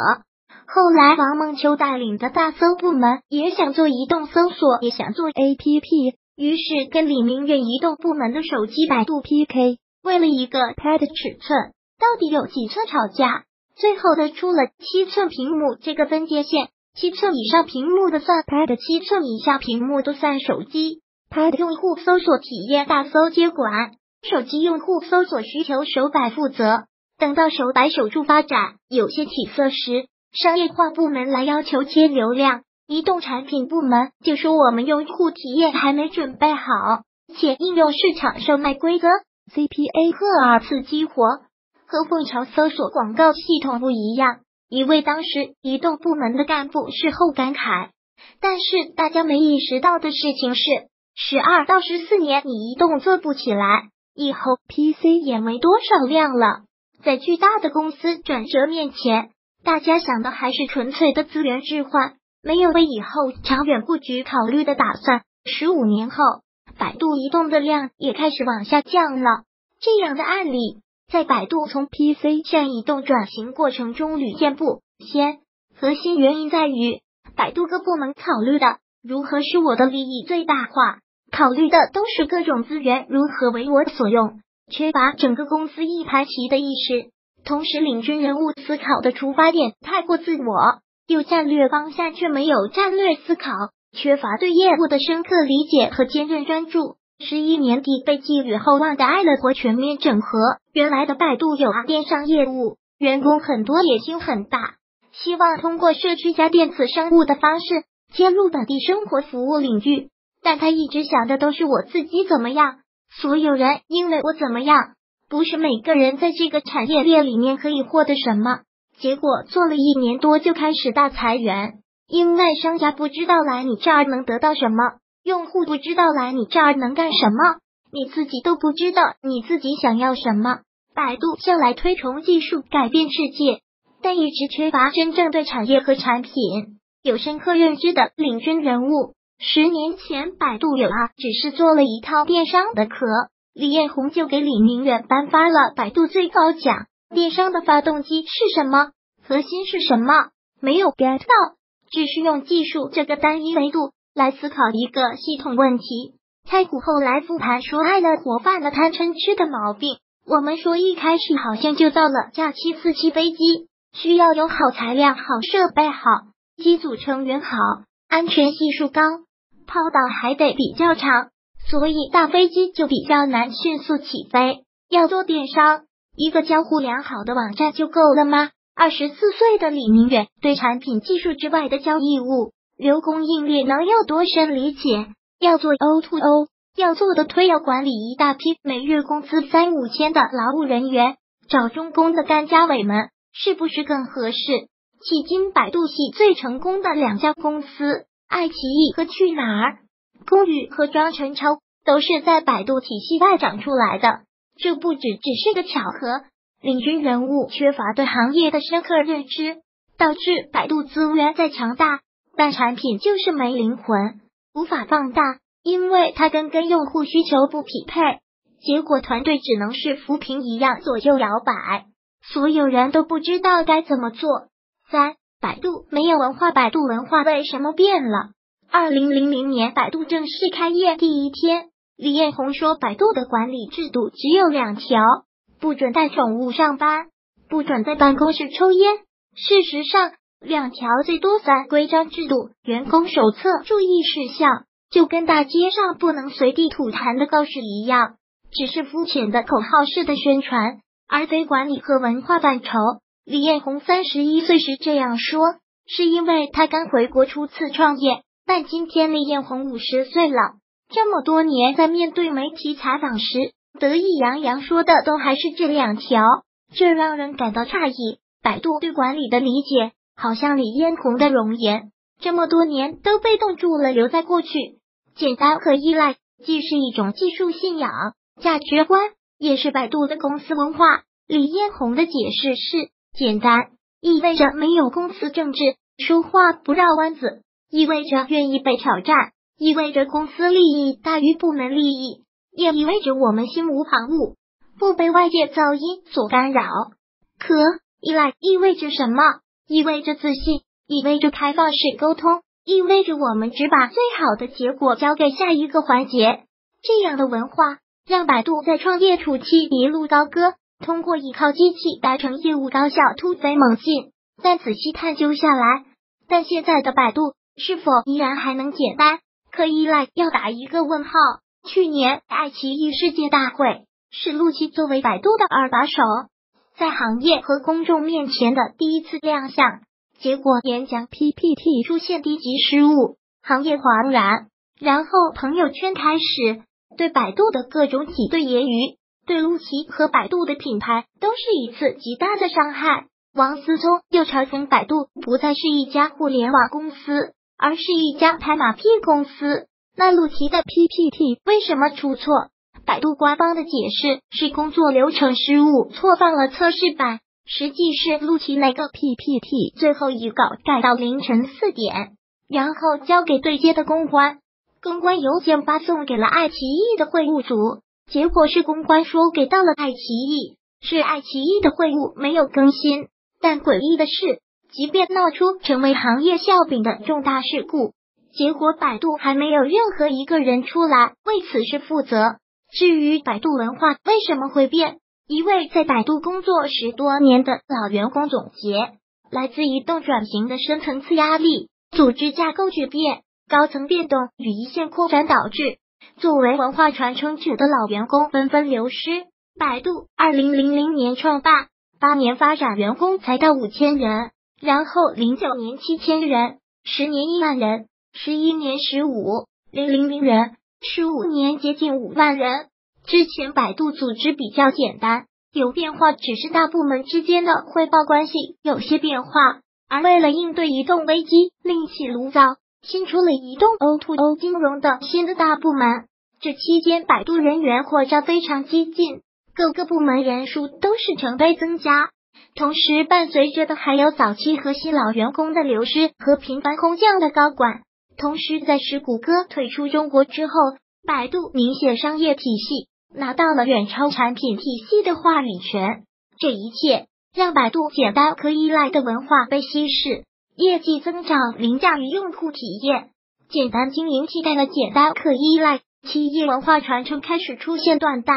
后来王梦秋带领的大搜部门也想做移动搜索，也想做 APP，于是跟李明远移动部门的手机百度 PK，为了一个 Pad 尺寸到底有几寸吵架，最后得出了七寸屏幕这个分界线。七寸以上屏幕的算 Pad，七寸以下屏幕都算手机。Pad 用户搜索体验大搜接管，手机用户搜索需求手摆负责。等到手摆手助发展有些起色时，商业化部门来要求接流量，移动产品部门就说我们用户体验还没准备好，且应用市场售卖规则 CPA 赫二次激活和凤巢搜索广告系统不一样。一位当时移动部门的干部事后感慨，但是大家没意识到的事情是，十二到十四年你移动做不起来，以后 PC 也没多少量了。在巨大的公司转折面前，大家想的还是纯粹的资源置换，没有为以后长远布局考虑的打算。十五年后，百度移动的量也开始往下降了，这样的案例。在百度从 PC 向移动转型过程中屡见不鲜，核心原因在于百度各部门考虑的如何使我的利益最大化，考虑的都是各种资源如何为我所用，缺乏整个公司一盘棋的意识。同时，领军人物思考的出发点太过自我，有战略方向却没有战略思考，缺乏对业务的深刻理解和坚韧专注。十一年底被寄予厚望的爱乐活全面整合，原来的百度有啊电商业务，员工很多，野心很大，希望通过社区加电子商务的方式接入本地生活服务领域。但他一直想的都是我自己怎么样，所有人因为我怎么样，不是每个人在这个产业链里面可以获得什么。结果做了一年多就开始大裁员，因为商家不知道来你这儿能得到什么。用户不知道来你这儿能干什么，你自己都不知道你自己想要什么。百度向来推崇技术改变世界，但一直缺乏真正对产业和产品有深刻认知的领军人物。十年前，百度有啊，只是做了一套电商的壳，李彦宏就给李明远颁发了百度最高奖。电商的发动机是什么？核心是什么？没有 get 到，只是用技术这个单一维度。来思考一个系统问题。太古后来复盘说，爱乐活犯了贪嗔痴的毛病。我们说一开始好像就造了架七四期飞机，需要有好材料、好设备、好机组成员好，安全系数高，抛导还得比较长，所以大飞机就比较难迅速起飞。要做电商，一个交互良好的网站就够了吗？二十四岁的李明远对产品技术之外的交易物。留供应链能有多深理解？要做 O to O，要做的推要管理一大批每月工资三五千的劳务人员，找中工的干家委们是不是更合适？迄今百度系最成功的两家公司，爱奇艺和去哪儿，龚宇和庄晨超都是在百度体系外长出来的。这不只只是个巧合，领军人物缺乏对行业的深刻认知，导致百度资源再强大。但产品就是没灵魂，无法放大，因为它跟跟用户需求不匹配，结果团队只能是浮萍一样左右摇摆，所有人都不知道该怎么做。三，百度没有文化，百度文化为什么变了？二零零零年，百度正式开业第一天，李彦宏说，百度的管理制度只有两条：不准带宠物上班，不准在办公室抽烟。事实上。两条最多三规章制度、员工手册、注意事项，就跟大街上不能随地吐痰的告示一样，只是肤浅的口号式的宣传，而非管理和文化范畴。李彦宏三十一岁时这样说，是因为他刚回国初次创业。但今天李彦宏五十岁了，这么多年在面对媒体采访时，得意洋洋说的都还是这两条，这让人感到诧异。百度对管理的理解。好像李彦宏的容颜，这么多年都被冻住了，留在过去。简单和依赖既是一种技术信仰、价值观，也是百度的公司文化。李彦宏的解释是：简单意味着没有公司政治，说话不绕弯子，意味着愿意被挑战，意味着公司利益大于部门利益，也意味着我们心无旁骛，不被外界噪音所干扰。可依赖意味着什么？意味着自信，意味着开放式沟通，意味着我们只把最好的结果交给下一个环节。这样的文化让百度在创业初期一路高歌，通过依靠机器达成业务高效突飞猛进。但仔细探究下来，但现在的百度是否依然还能简单？可依赖要打一个问号。去年爱奇艺世界大会是陆琪作为百度的二把手。在行业和公众面前的第一次亮相，结果演讲 PPT 出现低级失误，行业哗然。然后朋友圈开始对百度的各种挤兑揶揄，对陆琪和百度的品牌都是一次极大的伤害。王思聪又嘲讽百度不再是一家互联网公司，而是一家拍马屁公司。那陆琪的 PPT 为什么出错？百度官方的解释是工作流程失误，错放了测试版。实际是陆琪那个 PPT 最后一稿改到凌晨四点，然后交给对接的公关，公关邮件发送给了爱奇艺的会务组，结果是公关说给到了爱奇艺，是爱奇艺的会务没有更新。但诡异的是，即便闹出成为行业笑柄的重大事故，结果百度还没有任何一个人出来为此事负责。至于百度文化为什么会变，一位在百度工作十多年的老员工总结：来自移动转型的深层次压力、组织架构巨变、高层变动与一线扩展导致作为文化传承者的老员工纷纷流失。百度二零零零年创办，八年发展，员工才到五千人，然后零九年七千人，十年一万人，十一年十五零零零人，十五年接近五万人。之前百度组织比较简单，有变化只是大部门之间的汇报关系有些变化，而为了应对移动危机，另起炉灶，新出了移动 O2O 金融等新的大部门。这期间，百度人员扩张非常激进，各个部门人数都是成倍增加。同时，伴随着的还有早期核心老员工的流失和频繁空降的高管。同时，在使谷歌退出中国之后，百度明显商业体系。拿到了远超产品体系的话语权，这一切让百度简单可依赖的文化被稀释，业绩增长凌驾于用户体验。简单经营替代了简单可依赖，企业文化传承开始出现断代，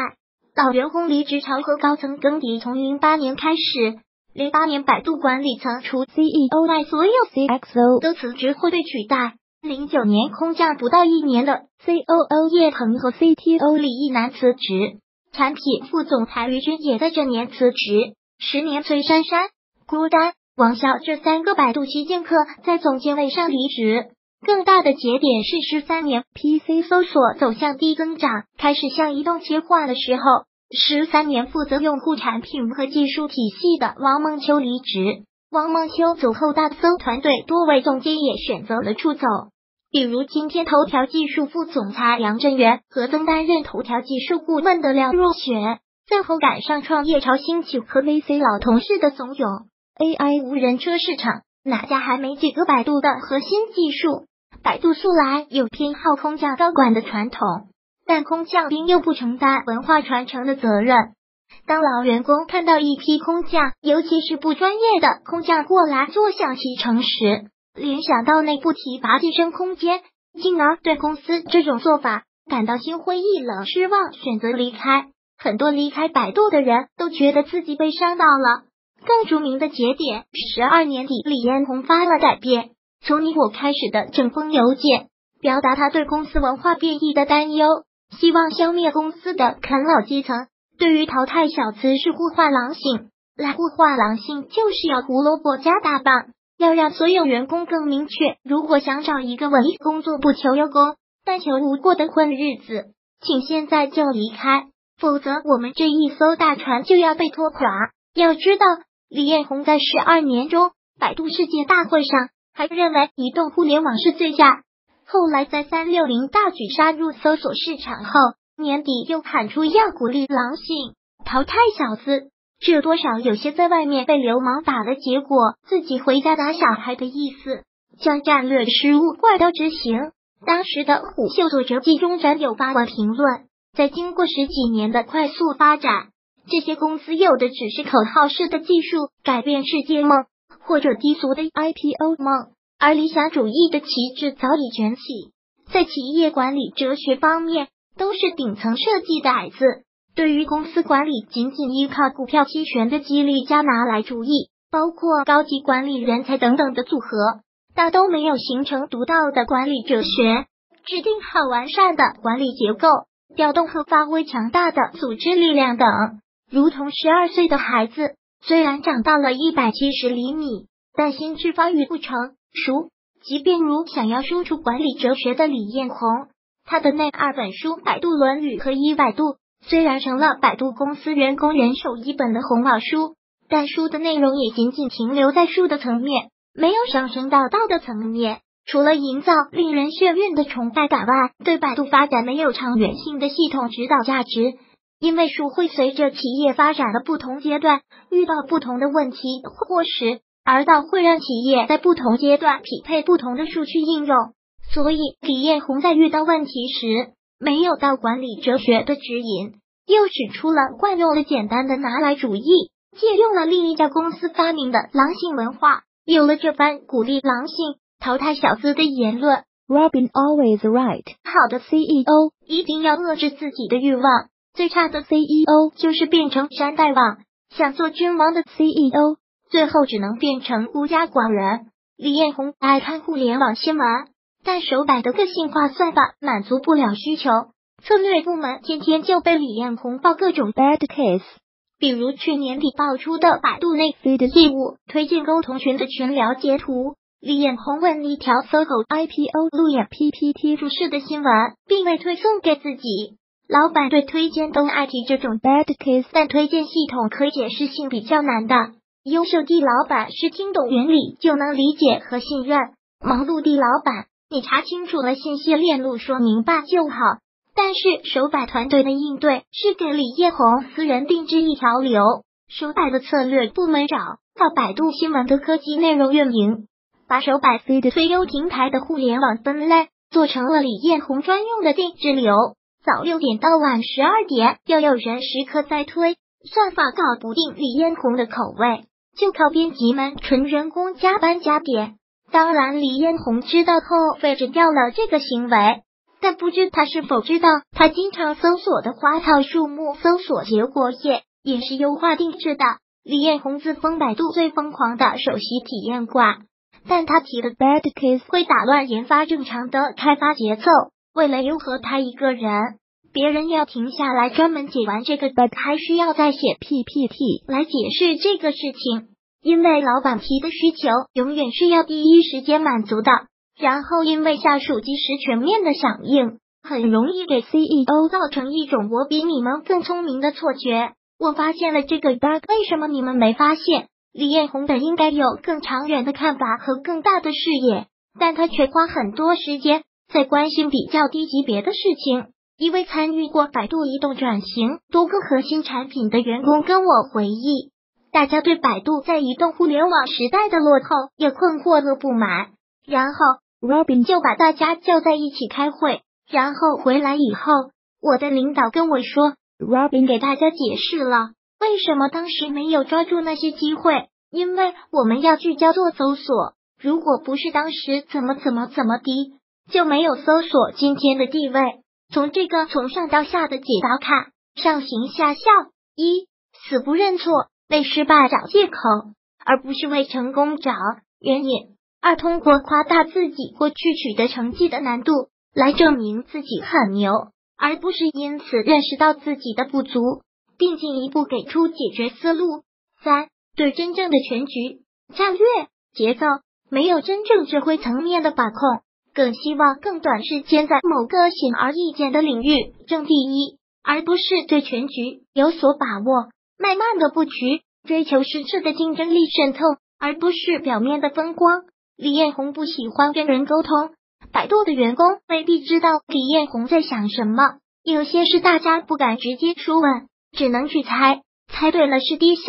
老员工离职潮和高层更迭从零八年开始。零八年，百度管理层除 CEO 外，所有 CXO 都辞职或被取代。零九年空降不到一年的 COO 叶鹏和 CTO 李一男辞职，产品副总裁于军也在这年辞职。十年，崔珊珊、孤单、王笑这三个百度旗舰客在总监位上离职。更大的节点是十三年 PC 搜索走向低增长，开始向移动切换的时候。十三年负责用户产品和技术体系的王梦秋离职。王梦秋走后，大搜团队多位总监也选择了出走。比如今天头条技术副总裁杨振元和曾担任头条技术顾问的廖若雪，最后赶上创业潮兴起和 VC 老同事的怂恿，AI 无人车市场哪家还没几个百度的核心技术？百度素来有偏好空降高管的传统，但空降兵又不承担文化传承的责任。当老员工看到一批空降，尤其是不专业的空降过来坐享其成时，联想到内部提拔晋升空间，进而对公司这种做法感到心灰意冷、失望，选择离开。很多离开百度的人都觉得自己被伤到了。更著名的节点，十二年底，李彦宏发了改变，从你我开始的整封邮件，表达他对公司文化变异的担忧，希望消灭公司的啃老基层。对于淘汰小资是互换狼性，来互换狼性就是要胡萝卜加大棒。要让所有员工更明确，如果想找一个稳定工作，不求有功，但求无过的混日子，请现在就离开，否则我们这一艘大船就要被拖垮。要知道，李彦宏在十二年中，百度世界大会上还认为移动互联网是最佳，后来在三六零大举杀入搜索市场后，年底又喊出要鼓励狼性，淘汰小资。这多少有些在外面被流氓打的结果，自己回家打小孩的意思，将战略失误怪到执行。当时的虎嗅作者季中展有发文评论，在经过十几年的快速发展，这些公司有的只是口号式的技术改变世界梦，或者低俗的 IPO 梦，而理想主义的旗帜早已卷起，在企业管理哲学方面都是顶层设计的矮子。对于公司管理，仅仅依靠股票期权的激励加拿来主义，包括高级管理人才等等的组合，大都没有形成独到的管理哲学，制定好完善的管理结构，调动和发挥强大的组织力量等。如同十二岁的孩子，虽然长到了一百七十厘米，但心智发育不成熟。即便如想要输出管理哲学的李彦宏，他的那二本书《百度论语》和《一百度》。虽然成了百度公司员工人手一本的红宝书，但书的内容也仅仅停留在书的层面，没有上升到道的层面。除了营造令人眩晕的崇拜感外，对百度发展没有长远性的系统指导价值。因为书会随着企业发展的不同阶段遇到不同的问题或时，而道会让企业在不同阶段匹配不同的书去应用。所以李彦宏在遇到问题时。没有到管理哲学的指引，又指出了惯用的简单的拿来主义，借用了另一家公司发明的狼性文化，有了这番鼓励狼性、淘汰小资的言论。Robin always right。好的 CEO 一定要遏制自己的欲望，最差的 CEO 就是变成山大王。想做君王的 CEO，最后只能变成孤家寡人。李彦宏爱看互联网新闻。但手摆的个性化算法满足不了需求，策略部门天天就被李彦宏报各种 bad case，比如去年底爆出的百度内 feed 业务推荐沟通群的群聊截图，李彦宏问一条搜狗 IPO 路演 PPT 注释的新闻，并未推送给自己。老板对推荐都爱提这种 bad case，但推荐系统可解释性比较难的。优秀地老板是听懂原理就能理解和信任，忙碌地老板，你查清楚了信息链路，说明白就好。但是首百团队的应对是给李彦宏私人定制一条流，手百的策略部门找到百度新闻的科技内容运营，把首百 feed 推优平台的互联网分类做成了李彦宏专用的定制流。早六点到晚十二点，要有人时刻在推，算法搞不定李彦宏的口味，就靠编辑们纯人工加班加点。当然，李彦宏知道后废止掉了这个行为，但不知他是否知道，他经常搜索的花草树木搜索结果页也是优化定制的。李彦宏自封百度最疯狂的首席体验官，但他提的 bad case 会打乱研发正常的开发节奏。为了迎合他一个人，别人要停下来专门解完这个还需要再写 PPT 来解释这个事情。因为老板提的需求永远是要第一时间满足的，然后因为下属及时全面的响应，很容易给 CEO 造成一种我比你们更聪明的错觉。我发现了这个 bug，为什么你们没发现？李彦宏本应该有更长远的看法和更大的视野，但他却花很多时间。在关心比较低级别的事情，一位参与过百度移动转型多个核心产品的员工跟我回忆，大家对百度在移动互联网时代的落后也困惑和不满。然后 Robin 就把大家叫在一起开会，然后回来以后，我的领导跟我说，Robin 给大家解释了为什么当时没有抓住那些机会，因为我们要聚焦做搜索，如果不是当时怎么怎么怎么的。就没有搜索今天的地位。从这个从上到下的解答看，上行下效：一、死不认错，为失败找借口，而不是为成功找原因；二、通过夸大自己过去取得成绩的难度来证明自己很牛，而不是因此认识到自己的不足，并进一步给出解决思路；三、对真正的全局、战略、节奏没有真正智慧层面的把控。更希望更短时间在某个显而易见的领域争第一，而不是对全局有所把握。慢慢的布局，追求实质的竞争力渗透，而不是表面的风光。李彦宏不喜欢跟人沟通，百度的员工未必知道李彦宏在想什么，有些事大家不敢直接说问，只能去猜。猜对了是低效，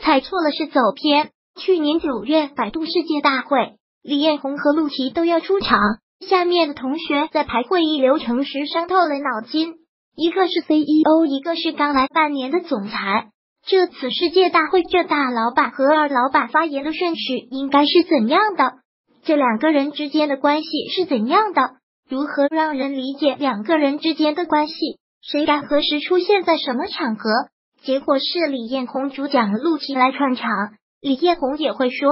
猜错了是走偏。去年九月，百度世界大会，李彦宏和陆琪都要出场。下面的同学在排会议流程时伤透了脑筋，一个是 CEO，一个是刚来半年的总裁。这次世界大会，这大老板和二老板发言的顺序应该是怎样的？这两个人之间的关系是怎样的？如何让人理解两个人之间的关系？谁该何时出现在什么场合？结果是李彦宏主讲，陆琪来串场。李彦宏也会说：“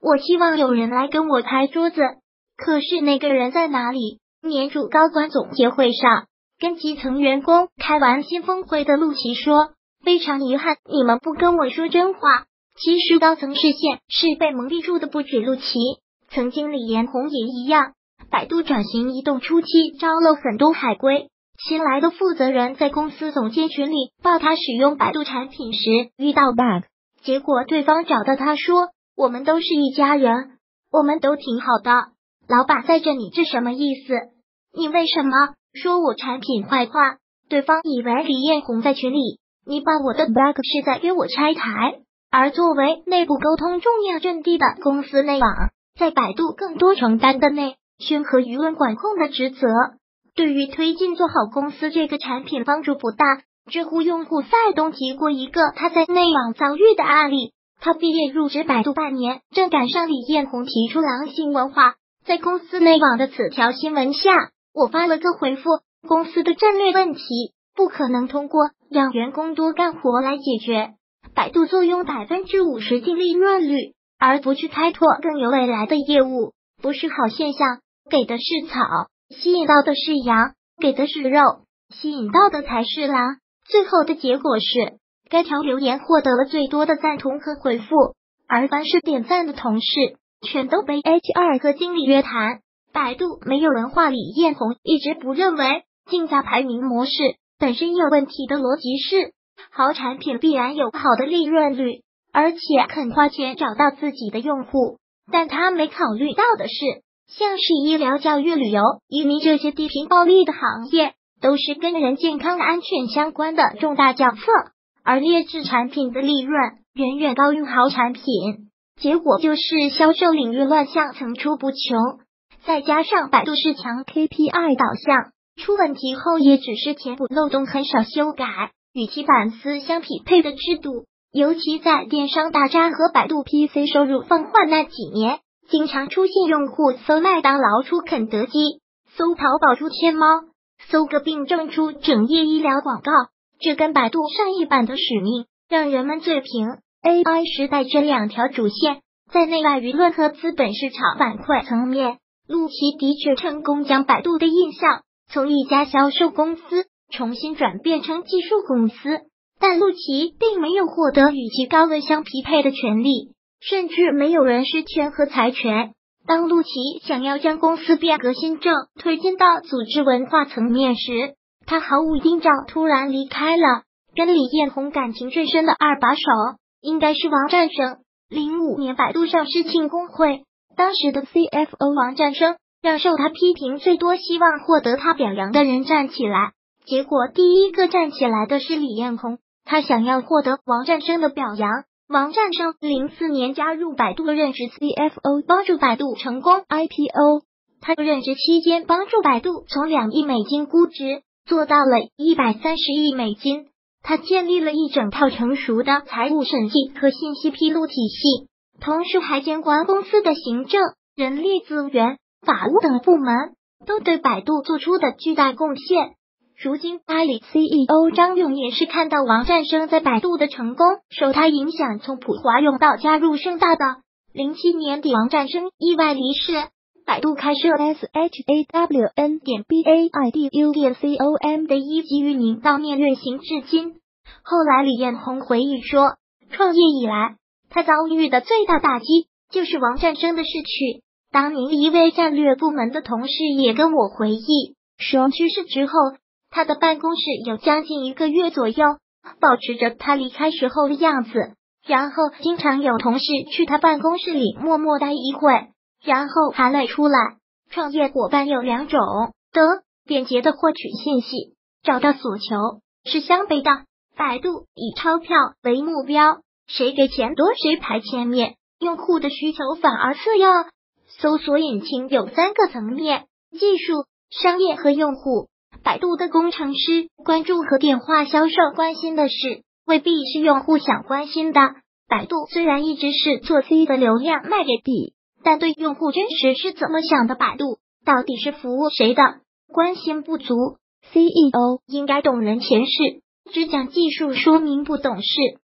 我希望有人来跟我拍桌子。”可是那个人在哪里？年主高管总结会上，跟基层员工开完新峰会的陆琪说：“非常遗憾，你们不跟我说真话。”其实高层视线是被蒙蔽住的，不止陆琪，曾经李彦宏也一样。百度转型移动初期招了很多海归，新来的负责人在公司总监群里报他使用百度产品时遇到 bug，结果对方找到他说：“我们都是一家人，我们都挺好的。”老板在这里，这什么意思？你为什么说我产品坏话？对方以为李彦宏在群里，你把我的 bug 是在约我拆台。而作为内部沟通重要阵地的公司内网，在百度更多承担的内宣和舆论管控的职责，对于推进做好公司这个产品帮助不大。知乎用户赛东提过一个他在内网遭遇的案例：他毕业入职百度半年，正赶上李彦宏提出狼性文化。在公司内网的此条新闻下，我发了个回复：公司的战略问题不可能通过让员工多干活来解决。百度坐拥百分之五十净利润率，而不去开拓更有未来的业务，不是好现象。给的是草，吸引到的是羊，给的是肉，吸引到的才是狼。最后的结果是，该条留言获得了最多的赞同和回复，而凡是点赞的同事，全都被 HR 和经理约谈。百度没有文化，李彦宏一直不认为竞价排名模式本身有问题的逻辑是，好产品必然有好的利润率，而且肯花钱找到自己的用户。但他没考虑到的是，像是医疗、教育、旅游、移民这些低频暴利的行业，都是跟人健康安全相关的重大角色，而劣质产品的利润远远高于好产品，结果就是销售领域乱象层出不穷。再加上百度是强 KPI 导向，出问题后也只是填补漏洞，很少修改，与其反思相匹配的制度。尤其在电商大战和百度 PC 收入放缓那几年，经常出现用户搜麦当劳出肯德基，搜淘宝出天猫，搜个病症出整页医疗广告。这跟百度上一版的使命让人们最平 AI 时代这两条主线，在内外舆论和资本市场反馈层面，陆琪的确成功将百度的印象从一家销售公司重新转变成技术公司。但陆琪并没有获得与其高位相匹配的权利，甚至没有人事权和财权。当陆琪想要将公司变革新政推进到组织文化层面时，他毫无征兆突然离开了。跟李彦宏感情最深的二把手应该是王占生。零五年百度上市庆功会，当时的 CFO 王占生让受他批评最多、希望获得他表扬的人站起来，结果第一个站起来的是李彦宏。他想要获得王占生的表扬。王占生零四年加入百度任职 CFO，帮助百度成功 IPO。他任职期间，帮助百度从两亿美金估值做到了一百三十亿美金。他建立了一整套成熟的财务审计和信息披露体系，同时还监管公司的行政、人力资源、法务等部门，都对百度做出的巨大贡献。如今，阿里 CEO 张勇也是看到王占生在百度的成功，受他影响，从普华永道加入盛大的。零七年底，王占生意外离世，百度开设 S H A W N 点 B A I D U 点 C O M 的一级运营到面运行至今。后来，李彦宏回忆说，创业以来，他遭遇的最大打击就是王占生的逝去。当年一位战略部门的同事也跟我回忆说，去世之后。他的办公室有将近一个月左右，保持着他离开时候的样子。然后经常有同事去他办公室里默默待一会，然后含泪出来。创业伙伴有两种：得便捷的获取信息，找到所求是相悖的。百度以钞票为目标，谁给钱多谁排前面，用户的需求反而次要。搜索引擎有三个层面：技术、商业和用户。百度的工程师关注和电话销售关心的事，未必是用户想关心的。百度虽然一直是做 C 的流量卖给 B，但对用户真实是怎么想的，百度到底是服务谁的，关心不足。CEO 应该懂人前事，只讲技术说明不懂事，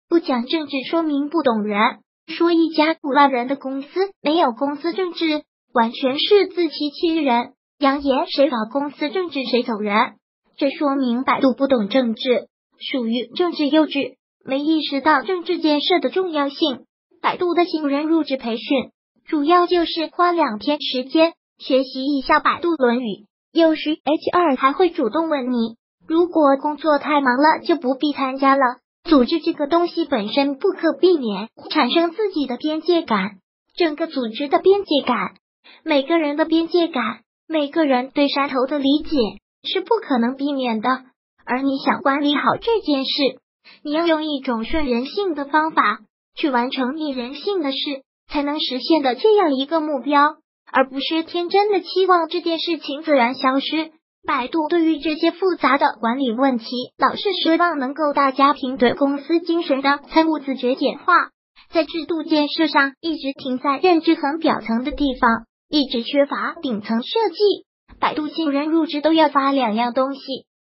不讲政治说明不懂人。说一家五万人的公司没有公司政治，完全是自欺欺人。扬言谁搞公司政治谁走人，这说明百度不懂政治，属于政治幼稚，没意识到政治建设的重要性。百度的新人入职培训，主要就是花两天时间学习一下百度《论语》，有时 HR 还会主动问你，如果工作太忙了，就不必参加了。组织这个东西本身不可避免产生自己的边界感，整个组织的边界感，每个人的边界感。每个人对山头的理解是不可能避免的，而你想管理好这件事，你要用一种顺人性的方法去完成逆人性的事，才能实现的这样一个目标，而不是天真的期望这件事情自然消失。百度对于这些复杂的管理问题，老是奢望能够大家平对公司精神的财务自觉简化，在制度建设上一直停在认知很表层的地方。一直缺乏顶层设计。百度新人入职都要发两样东西：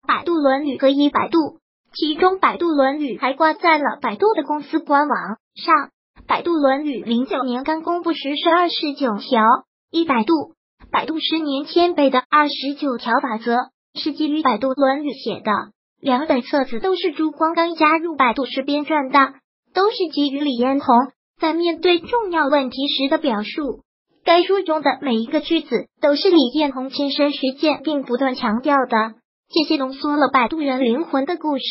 百度论语和一百度。其中，百度论语还挂在了百度的公司官网上。百度论语零九年刚公布时是二十九条，一百度，百度十年前背的二十九条法则，是基于百度论语写的，两本册子都是朱光刚加入百度时编撰的，都是基于李彦宏在面对重要问题时的表述。该书中的每一个句子都是李彦宏亲身实践并不断强调的，这些浓缩了百度人灵魂的故事，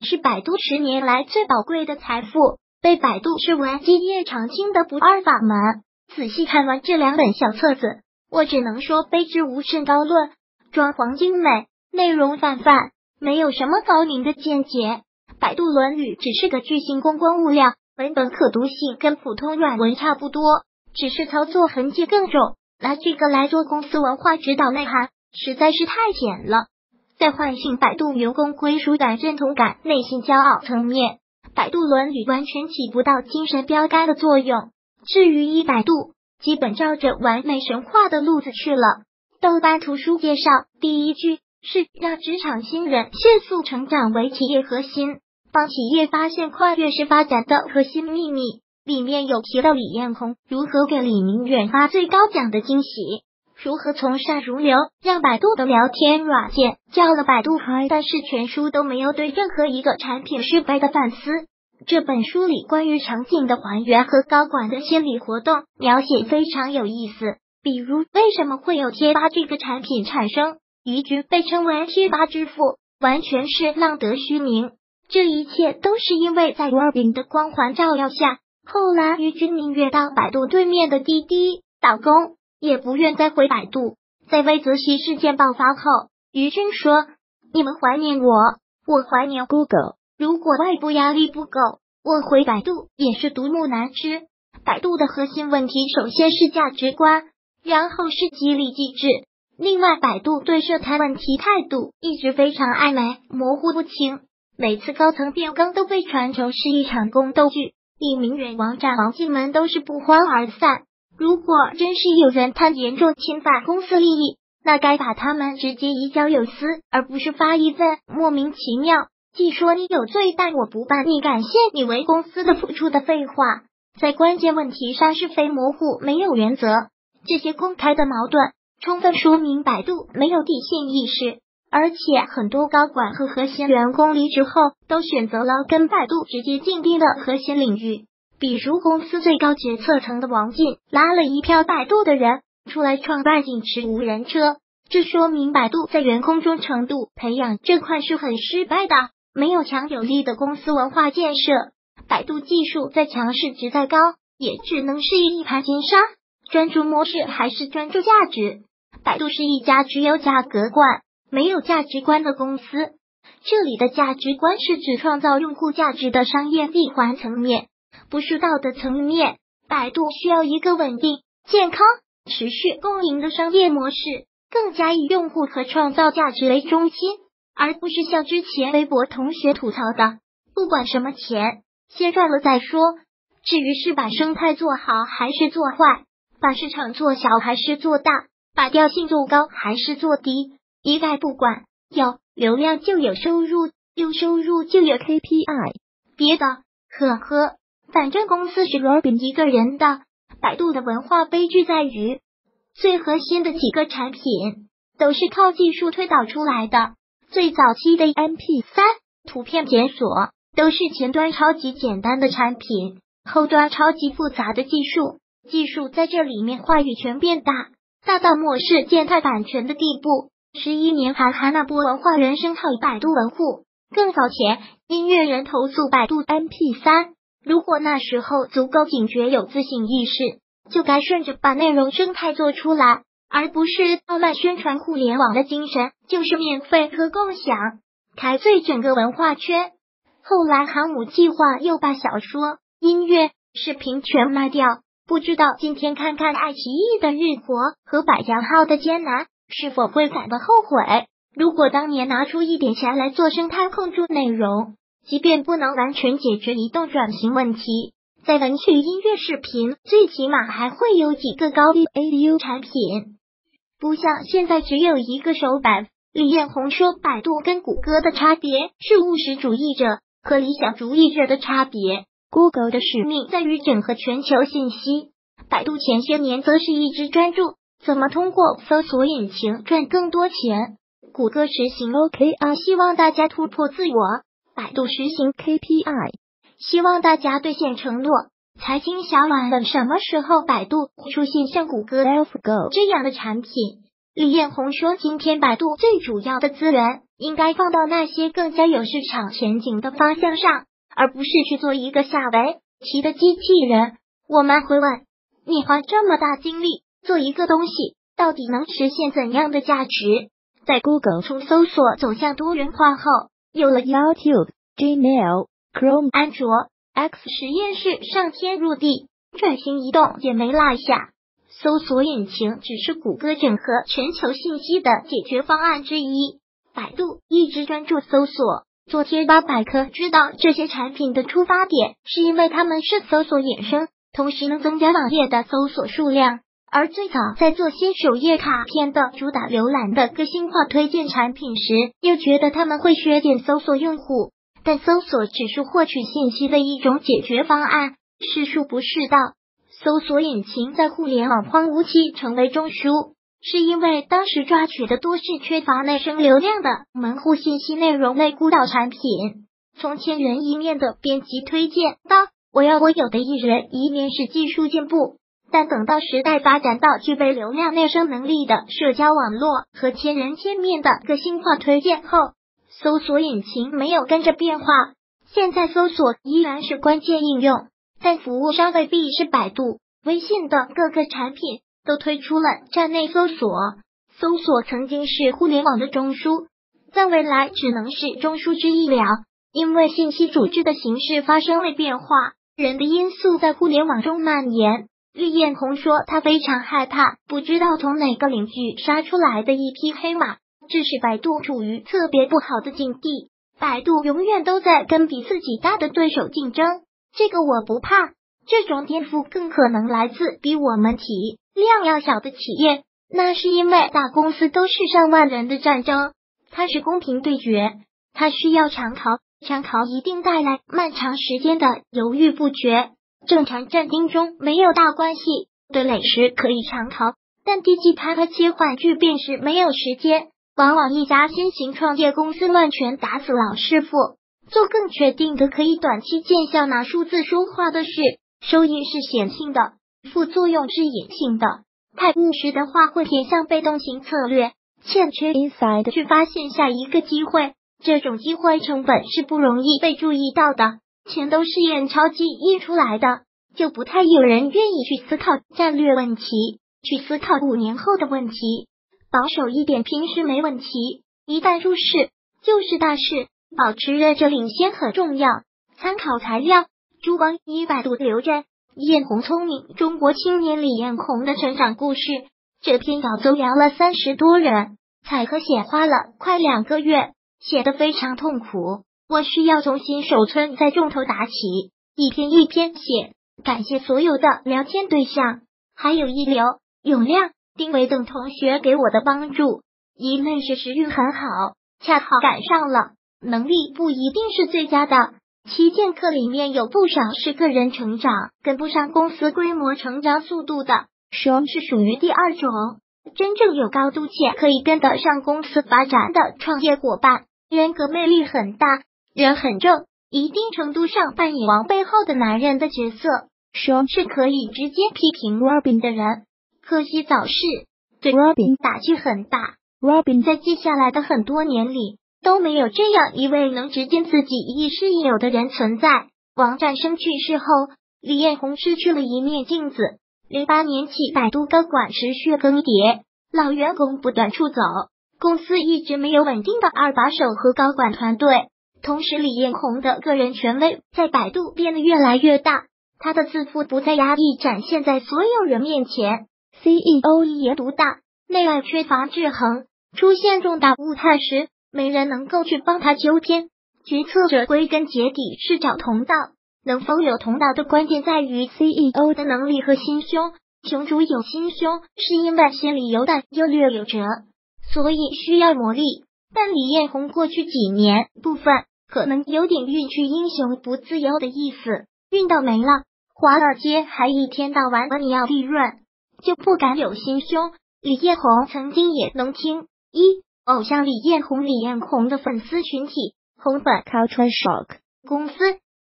是百度十年来最宝贵的财富，被百度视为基业长青的不二法门。仔细看完这两本小册子，我只能说卑职无甚高论，装潢精美，内容泛泛，没有什么高明的见解。百度《论语》只是个巨型公关物料，文本可读性跟普通软文差不多。只是操作痕迹更重，拿这个来做公司文化指导内涵，实在是太浅了。在唤醒百度员工归属感、认同感、内心骄傲层面，百度伦理完全起不到精神标杆的作用。至于一百度，基本照着完美神话的路子去了。豆瓣图书介绍第一句是让职场新人迅速成长为企业核心，帮企业发现跨越式发展的核心秘密。里面有提到李彦宏如何给李明远发最高奖的惊喜，如何从善如流，让百度的聊天软件叫了百度，但是全书都没有对任何一个产品失败的反思。这本书里关于场景的还原和高管的心理活动描写非常有意思，比如为什么会有贴吧这个产品产生，于军被称为贴吧之父，完全是浪得虚名。这一切都是因为在 Robin 的光环照耀下。后来，于军宁愿到百度对面的滴滴打工，也不愿再回百度。在魏则西事件爆发后，于军说：“你们怀念我，我怀念 Google。如果外部压力不够，我回百度也是独木难支。百度的核心问题，首先是价值观，然后是激励机制。另外，百度对涉台问题态度一直非常暧昧、模糊不清，每次高层变更都被传成是一场宫斗剧。”李明远、王占、王进门都是不欢而散。如果真是有人贪严重侵犯公司利益，那该把他们直接移交有司，而不是发一份莫名其妙、既说你有罪，但我不办你感谢你为公司的付出的废话。在关键问题上是非模糊，没有原则。这些公开的矛盾，充分说明百度没有底线意识。而且很多高管和核心员工离职后，都选择了跟百度直接竞并的核心领域，比如公司最高决策层的王进拉了一票百度的人出来创办景驰无人车，这说明百度在员工忠诚度培养这块是很失败的，没有强有力的公司文化建设。百度技术再强，市值再高，也只能是一盘金沙。专注模式还是专注价值？百度是一家只有价格观。没有价值观的公司，这里的价值观是指创造用户价值的商业闭环层面，不是道德层面。百度需要一个稳定、健康、持续共赢的商业模式，更加以用户和创造价值为中心，而不是像之前微博同学吐槽的，不管什么钱，先赚了再说。至于是把生态做好还是做坏，把市场做小还是做大，把调性做高还是做低。一概不管，有流量就有收入，有收入就有 KPI，别的呵呵，反正公司是罗饼一个人的。百度的文化悲剧在于，最核心的几个产品都是靠技术推导出来的。最早期的 MP 三图片检索都是前端超级简单的产品，后端超级复杂的技术，技术在这里面话语权变大，大到漠视践踏版权的地步。十一年，韩寒那波文化人生套百度文户。更早前，音乐人投诉百度 MP 三。如果那时候足够警觉、有自省意识，就该顺着把内容生态做出来，而不是傲慢宣传互联网的精神就是免费和共享，开罪整个文化圈。后来，航母计划又把小说、音乐、视频全卖掉，不知道今天看看爱奇艺的日活和百家号的艰难。是否会感到后悔？如果当年拿出一点钱来做生态控制内容，即便不能完全解决移动转型问题，在文学音乐视频，最起码还会有几个高 DAU 产品，不像现在只有一个手板。李彦宏说，百度跟谷歌的差别是务实主义者和理想主义者的差别。Google 的使命在于整合全球信息，百度前些年则是一直专注。怎么通过搜索引擎赚更多钱？谷歌实行 OKR，希望大家突破自我；百度实行 KPI，希望大家兑现承诺。财经小暖问什么时候百度出现像谷歌 AlphaGo 这样的产品？李彦宏说，今天百度最主要的资源应该放到那些更加有市场前景的方向上，而不是去做一个下围棋的机器人。我们会问，你花这么大精力做一个东西，到底能实现怎样的价值？在 Google 从搜索走向多元化后，有了 YouTube、Gmail、Chrome、安卓、X 实验室上天入地，转型移动也没落下。搜索引擎只是谷歌整合全球信息的解决方案之一。百度一直专注搜索。做贴吧百科知道这些产品的出发点是因为他们是搜索衍生，同时能增加网页的搜索数量。而最早在做些首页卡片的主打浏览的个性化推荐产品时，又觉得他们会削减搜索用户。但搜索只是获取信息的一种解决方案，是术不是道。搜索引擎在互联网荒芜期成为中枢，是因为当时抓取的多是缺乏内生流量的门户信息内容类孤岛产品。从千人一面的编辑推荐到我要我有的一人一面是技术进步，但等到时代发展到具备流量内生能力的社交网络和千人千面的个性化推荐后，搜索引擎没有跟着变化。现在搜索依然是关键应用。但服务商未必是百度、微信的各个产品都推出了站内搜索。搜索曾经是互联网的中枢，在未来只能是中枢之一了。因为信息组织的形式发生了变化，人的因素在互联网中蔓延。厉彦宏说，他非常害怕，不知道从哪个领域杀出来的一匹黑马，致使百度处于特别不好的境地。百度永远都在跟比自己大的对手竞争。这个我不怕，这种颠覆更可能来自比我们体量要小的企业。那是因为大公司都是上万人的战争，它是公平对决，它需要长考，长考一定带来漫长时间的犹豫不决。正常战丁中没有大关系，的垒时可以长考，但低级它和切换巨变时没有时间。往往一家新型创业公司乱拳打死老师傅。做更确定的可以短期见效拿数字说话的事，收益是显性的，副作用是隐性的。太务实的话会偏向被动型策略，欠缺 inside 去发现下一个机会，这种机会成本是不容易被注意到的。钱都是验钞机印出来的，就不太有人愿意去思考战略问题，去思考五年后的问题。保守一点，平时没问题，一旦入市就是大事。保持热着领先很重要。参考材料：珠光一百度留着。艳红聪明，中国青年李彦宏的成长故事。这篇稿子聊了三十多人，采和写花了快两个月，写的非常痛苦。我需要从新手村再重头打起，一篇一篇写。感谢所有的聊天对象，还有一流、永亮、丁伟等同学给我的帮助。一类是时运很好，恰好赶上了。能力不一定是最佳的，旗舰课里面有不少是个人成长跟不上公司规模成长速度的，说是属于第二种，真正有高度且可以跟得上公司发展的创业伙伴，人格魅力很大，人很正，一定程度上扮演王背后的男人的角色，说是可以直接批评 Robin 的人，可惜早逝，对 Robin 打击很大。Robin 在接下来的很多年里。都没有这样一位能直接自己亦师亦友的人存在。王占生去世后，李彦宏失去了一面镜子。零八年起，百度高管持续更迭，老员工不断出走，公司一直没有稳定的二把手和高管团队。同时，李彦宏的个人权威在百度变得越来越大，他的自负不再压抑展现在所有人面前。CEO 一言独大，内外缺乏制衡，出现重大误判时。没人能够去帮他纠偏，决策者归根结底是找同道，能否有同道的关键在于 CEO 的能力和心胸。雄主有心胸，是因为心里有胆又略有辙，所以需要磨砺。但李彦宏过去几年部分可能有点运去英雄不自由的意思，运到没了。华尔街还一天到晚问你要利润，就不敢有心胸。李彦宏曾经也能听。一。偶像李彦宏李彦宏的粉丝群体。红粉 Culture Shock 公司。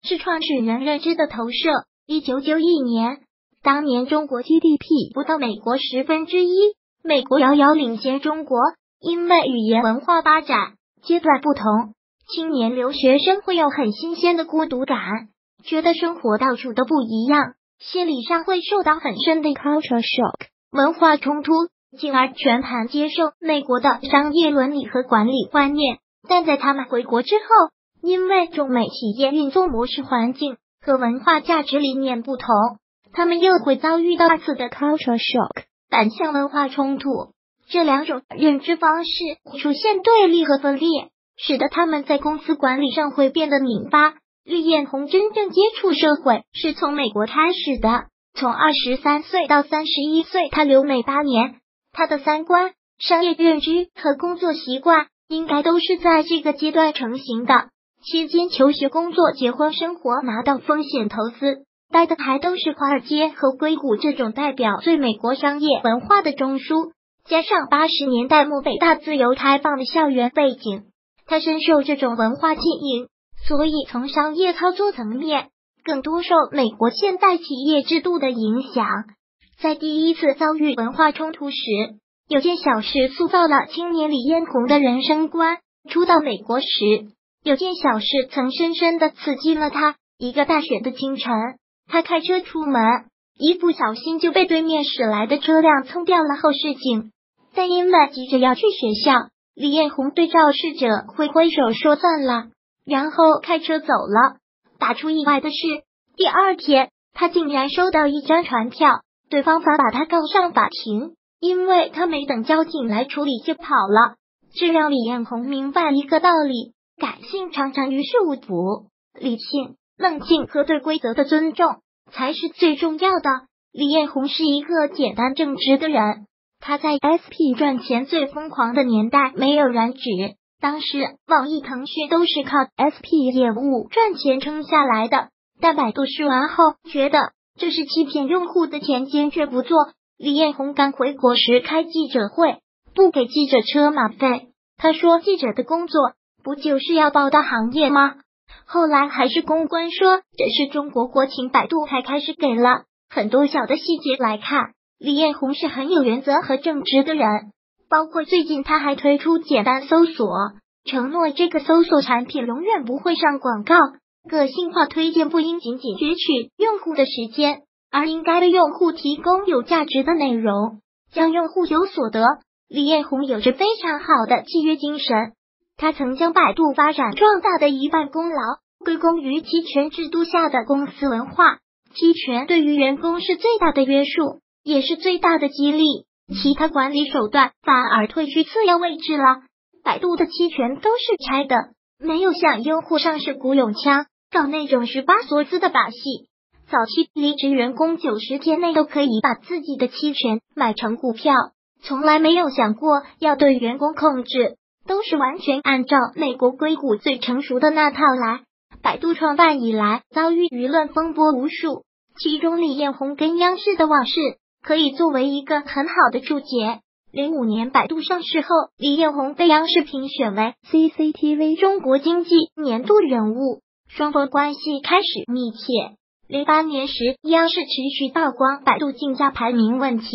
是创始人认知的投射。一九九一年，当年中国 GDP 不到美国十分之一，美国遥遥领先中国。因为语言文化发展。阶段不同，青年留学生会有很新鲜的孤独感，觉得生活到处都不一样，心理上会受到很深的 culture shock 文化冲突，进而全盘接受美国的商业伦理和管理观念。但在他们回国之后，因为中美企业运作模式、环境和文化价值理念不同，他们又会遭遇到二次的 culture shock 反向文化冲突。这两种认知方式出现对立和分裂，使得他们在公司管理上会变得拧巴。李彦宏真正接触社会是从美国开始的，从二十三岁到三十一岁，他留美八年。他的三观、商业认知和工作习惯应该都是在这个阶段成型的。期间求学、工作、结婚、生活，拿到风险投资，待的还都是华尔街和硅谷这种代表最美国商业文化的中枢。加上八十年代末北大自由开放的校园背景，他深受这种文化吸引，所以从商业操作层面，更多受美国现代企业制度的影响。在第一次遭遇文化冲突时，有件小事塑造了青年李彦宏的人生观。初到美国时，有件小事曾深深的刺激了他。一个大雪的清晨，他开车出门，一不小心就被对面驶来的车辆蹭掉了后视镜。但因为急着要去学校，李彦宏对肇事者挥挥手说算了，然后开车走了。打出意外的是，第二天他竟然收到一张传票，对方反把他告上法庭，因为他没等交警来处理就跑了。这让李彦宏明白一个道理：感性常常于事无补，理性、冷静和对规则的尊重才是最重要的。李彦宏是一个简单正直的人。他在 SP 赚钱最疯狂的年代没有染指，当时网易、腾讯都是靠 SP 业务赚钱撑下来的。但百度试完后觉得这是欺骗用户的钱，坚决不做。李彦宏刚回国时开记者会，不给记者车马费。他说：“记者的工作不就是要报道行业吗？”后来还是公关说这是中国国情，百度才开始给了。很多小的细节来看。李彦宏是很有原则和正直的人，包括最近他还推出简单搜索，承诺这个搜索产品永远不会上广告。个性化推荐不应仅仅攫取用户的时间，而应该为用户提供有价值的内容，将用户有所得。李彦宏有着非常好的契约精神，他曾将百度发展壮大的一半功劳归功于期权制度下的公司文化。期权对于员工是最大的约束。也是最大的激励，其他管理手段反而退居次要位置了。百度的期权都是拆的，没有像优酷上市古永枪搞那种十八锁资的把戏。早期离职员工九十天内都可以把自己的期权买成股票，从来没有想过要对员工控制，都是完全按照美国硅谷最成熟的那套来。百度创办以来，遭遇舆论风波无数，其中李彦宏跟央视的往事。可以作为一个很好的注解。零五年百度上市后，李彦宏被央视评选为 CCTV 中国经济年度人物，双方关系开始密切。零八年时，央视持续曝光百度竞价排名问题，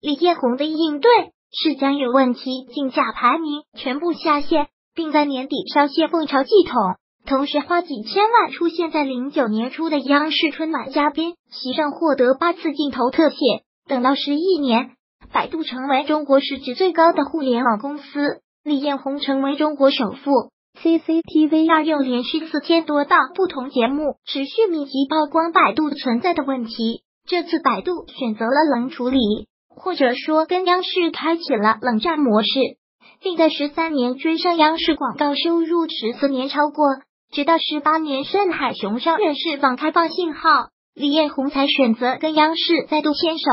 李彦宏的应对是将有问题竞价排名全部下线，并在年底上线凤巢系统，同时花几千万出现在零九年初的央视春晚嘉宾席上，获得八次镜头特写。等到十一年，百度成为中国市值最高的互联网公司，李彦宏成为中国首富。CCTV 二又连续四天多档不同节目持续密集曝光百度存在的问题。这次百度选择了冷处理，或者说跟央视开启了冷战模式，并在十三年追上央视广告收入十四年超过，直到十八年深海熊商人释放开放信号。李彦宏才选择跟央视再度牵手。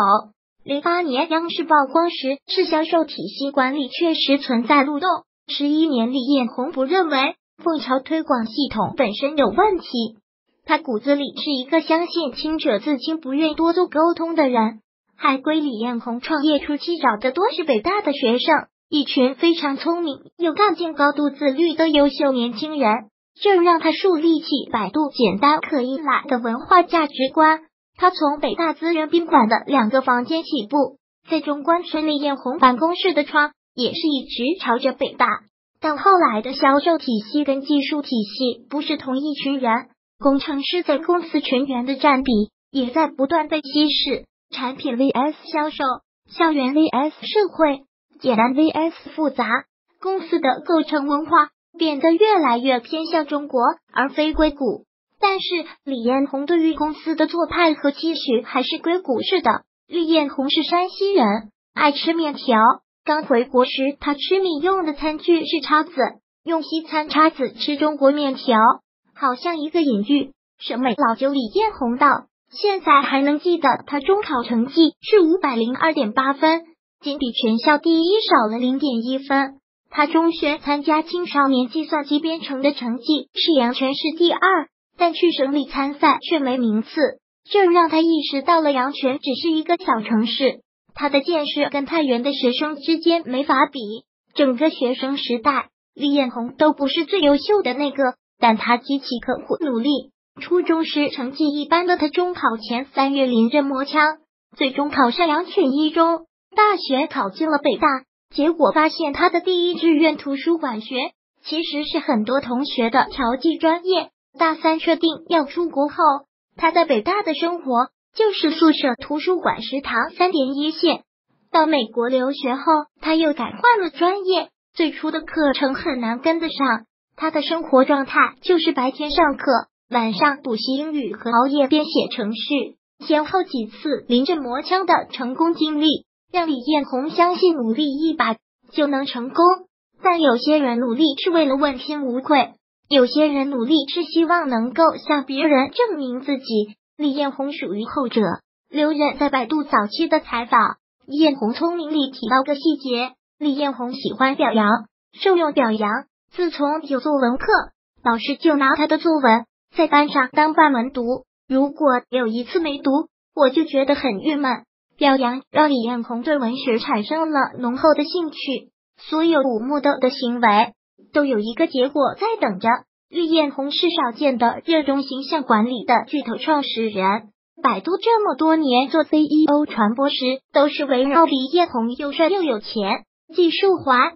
零八年央视曝光时，是销售体系管理确实存在漏洞。十一年，李彦宏不认为凤巢推广系统本身有问题，他骨子里是一个相信清者自清、不愿多做沟通的人。海归李彦宏创业初期找的多是北大的学生，一群非常聪明、有干劲、高度自律的优秀年轻人，这让他树立起百度简单可依赖的文化价值观。他从北大资源宾馆的两个房间起步，在中关村李彦宏办公室的窗也是一直朝着北大。但后来的销售体系跟技术体系不是同一群人，工程师在公司全员的占比也在不断被稀释。产品 vs 销售，校园 vs 社会，简单 vs 复杂，公司的构成文化变得越来越偏向中国而非硅谷。但是李彦宏对于公司的做派和期许还是硅谷式的。李彦宏是山西人，爱吃面条。刚回国时，他吃米用的餐具是叉子，用西餐叉子吃中国面条，好像一个隐喻。审美老九李彦宏道，现在还能记得他中考成绩是五百零二点八分，仅比全校第一少了零点一分。他中学参加青少年计算机编程的成绩是阳泉市第二。但去省里参赛却没名次，这让他意识到了阳泉只是一个小城市，他的见识跟太原的学生之间没法比。整个学生时代，李彦宏都不是最优秀的那个，但他极其刻苦努力。初中时成绩一般的他，中考前三月临阵磨枪，最终考上阳泉一中。大学考进了北大，结果发现他的第一志愿图书馆学其实是很多同学的调剂专业。大三确定要出国后，他在北大的生活就是宿舍、图书馆、食堂三点一线。到美国留学后，他又改换了专业，最初的课程很难跟得上。他的生活状态就是白天上课，晚上补习英语和熬夜编写程序。先后几次临阵磨枪的成功经历，让李彦宏相信努力一把就能成功。但有些人努力是为了问心无愧。有些人努力是希望能够向别人证明自己，李彦宏属于后者。刘忍在百度早期的采访，彦宏聪明里提到个细节：李彦宏喜欢表扬，受用表扬。自从有作文课，老师就拿他的作文在班上当半文读，如果有一次没读，我就觉得很郁闷。表扬让李彦宏对文学产生了浓厚的兴趣，所有五木的的行为。都有一个结果在等着。李彦宏是少见的热衷形象管理的巨头创始人。百度这么多年做 CEO 传播时，都是围绕李彦宏又帅又有钱、技术华、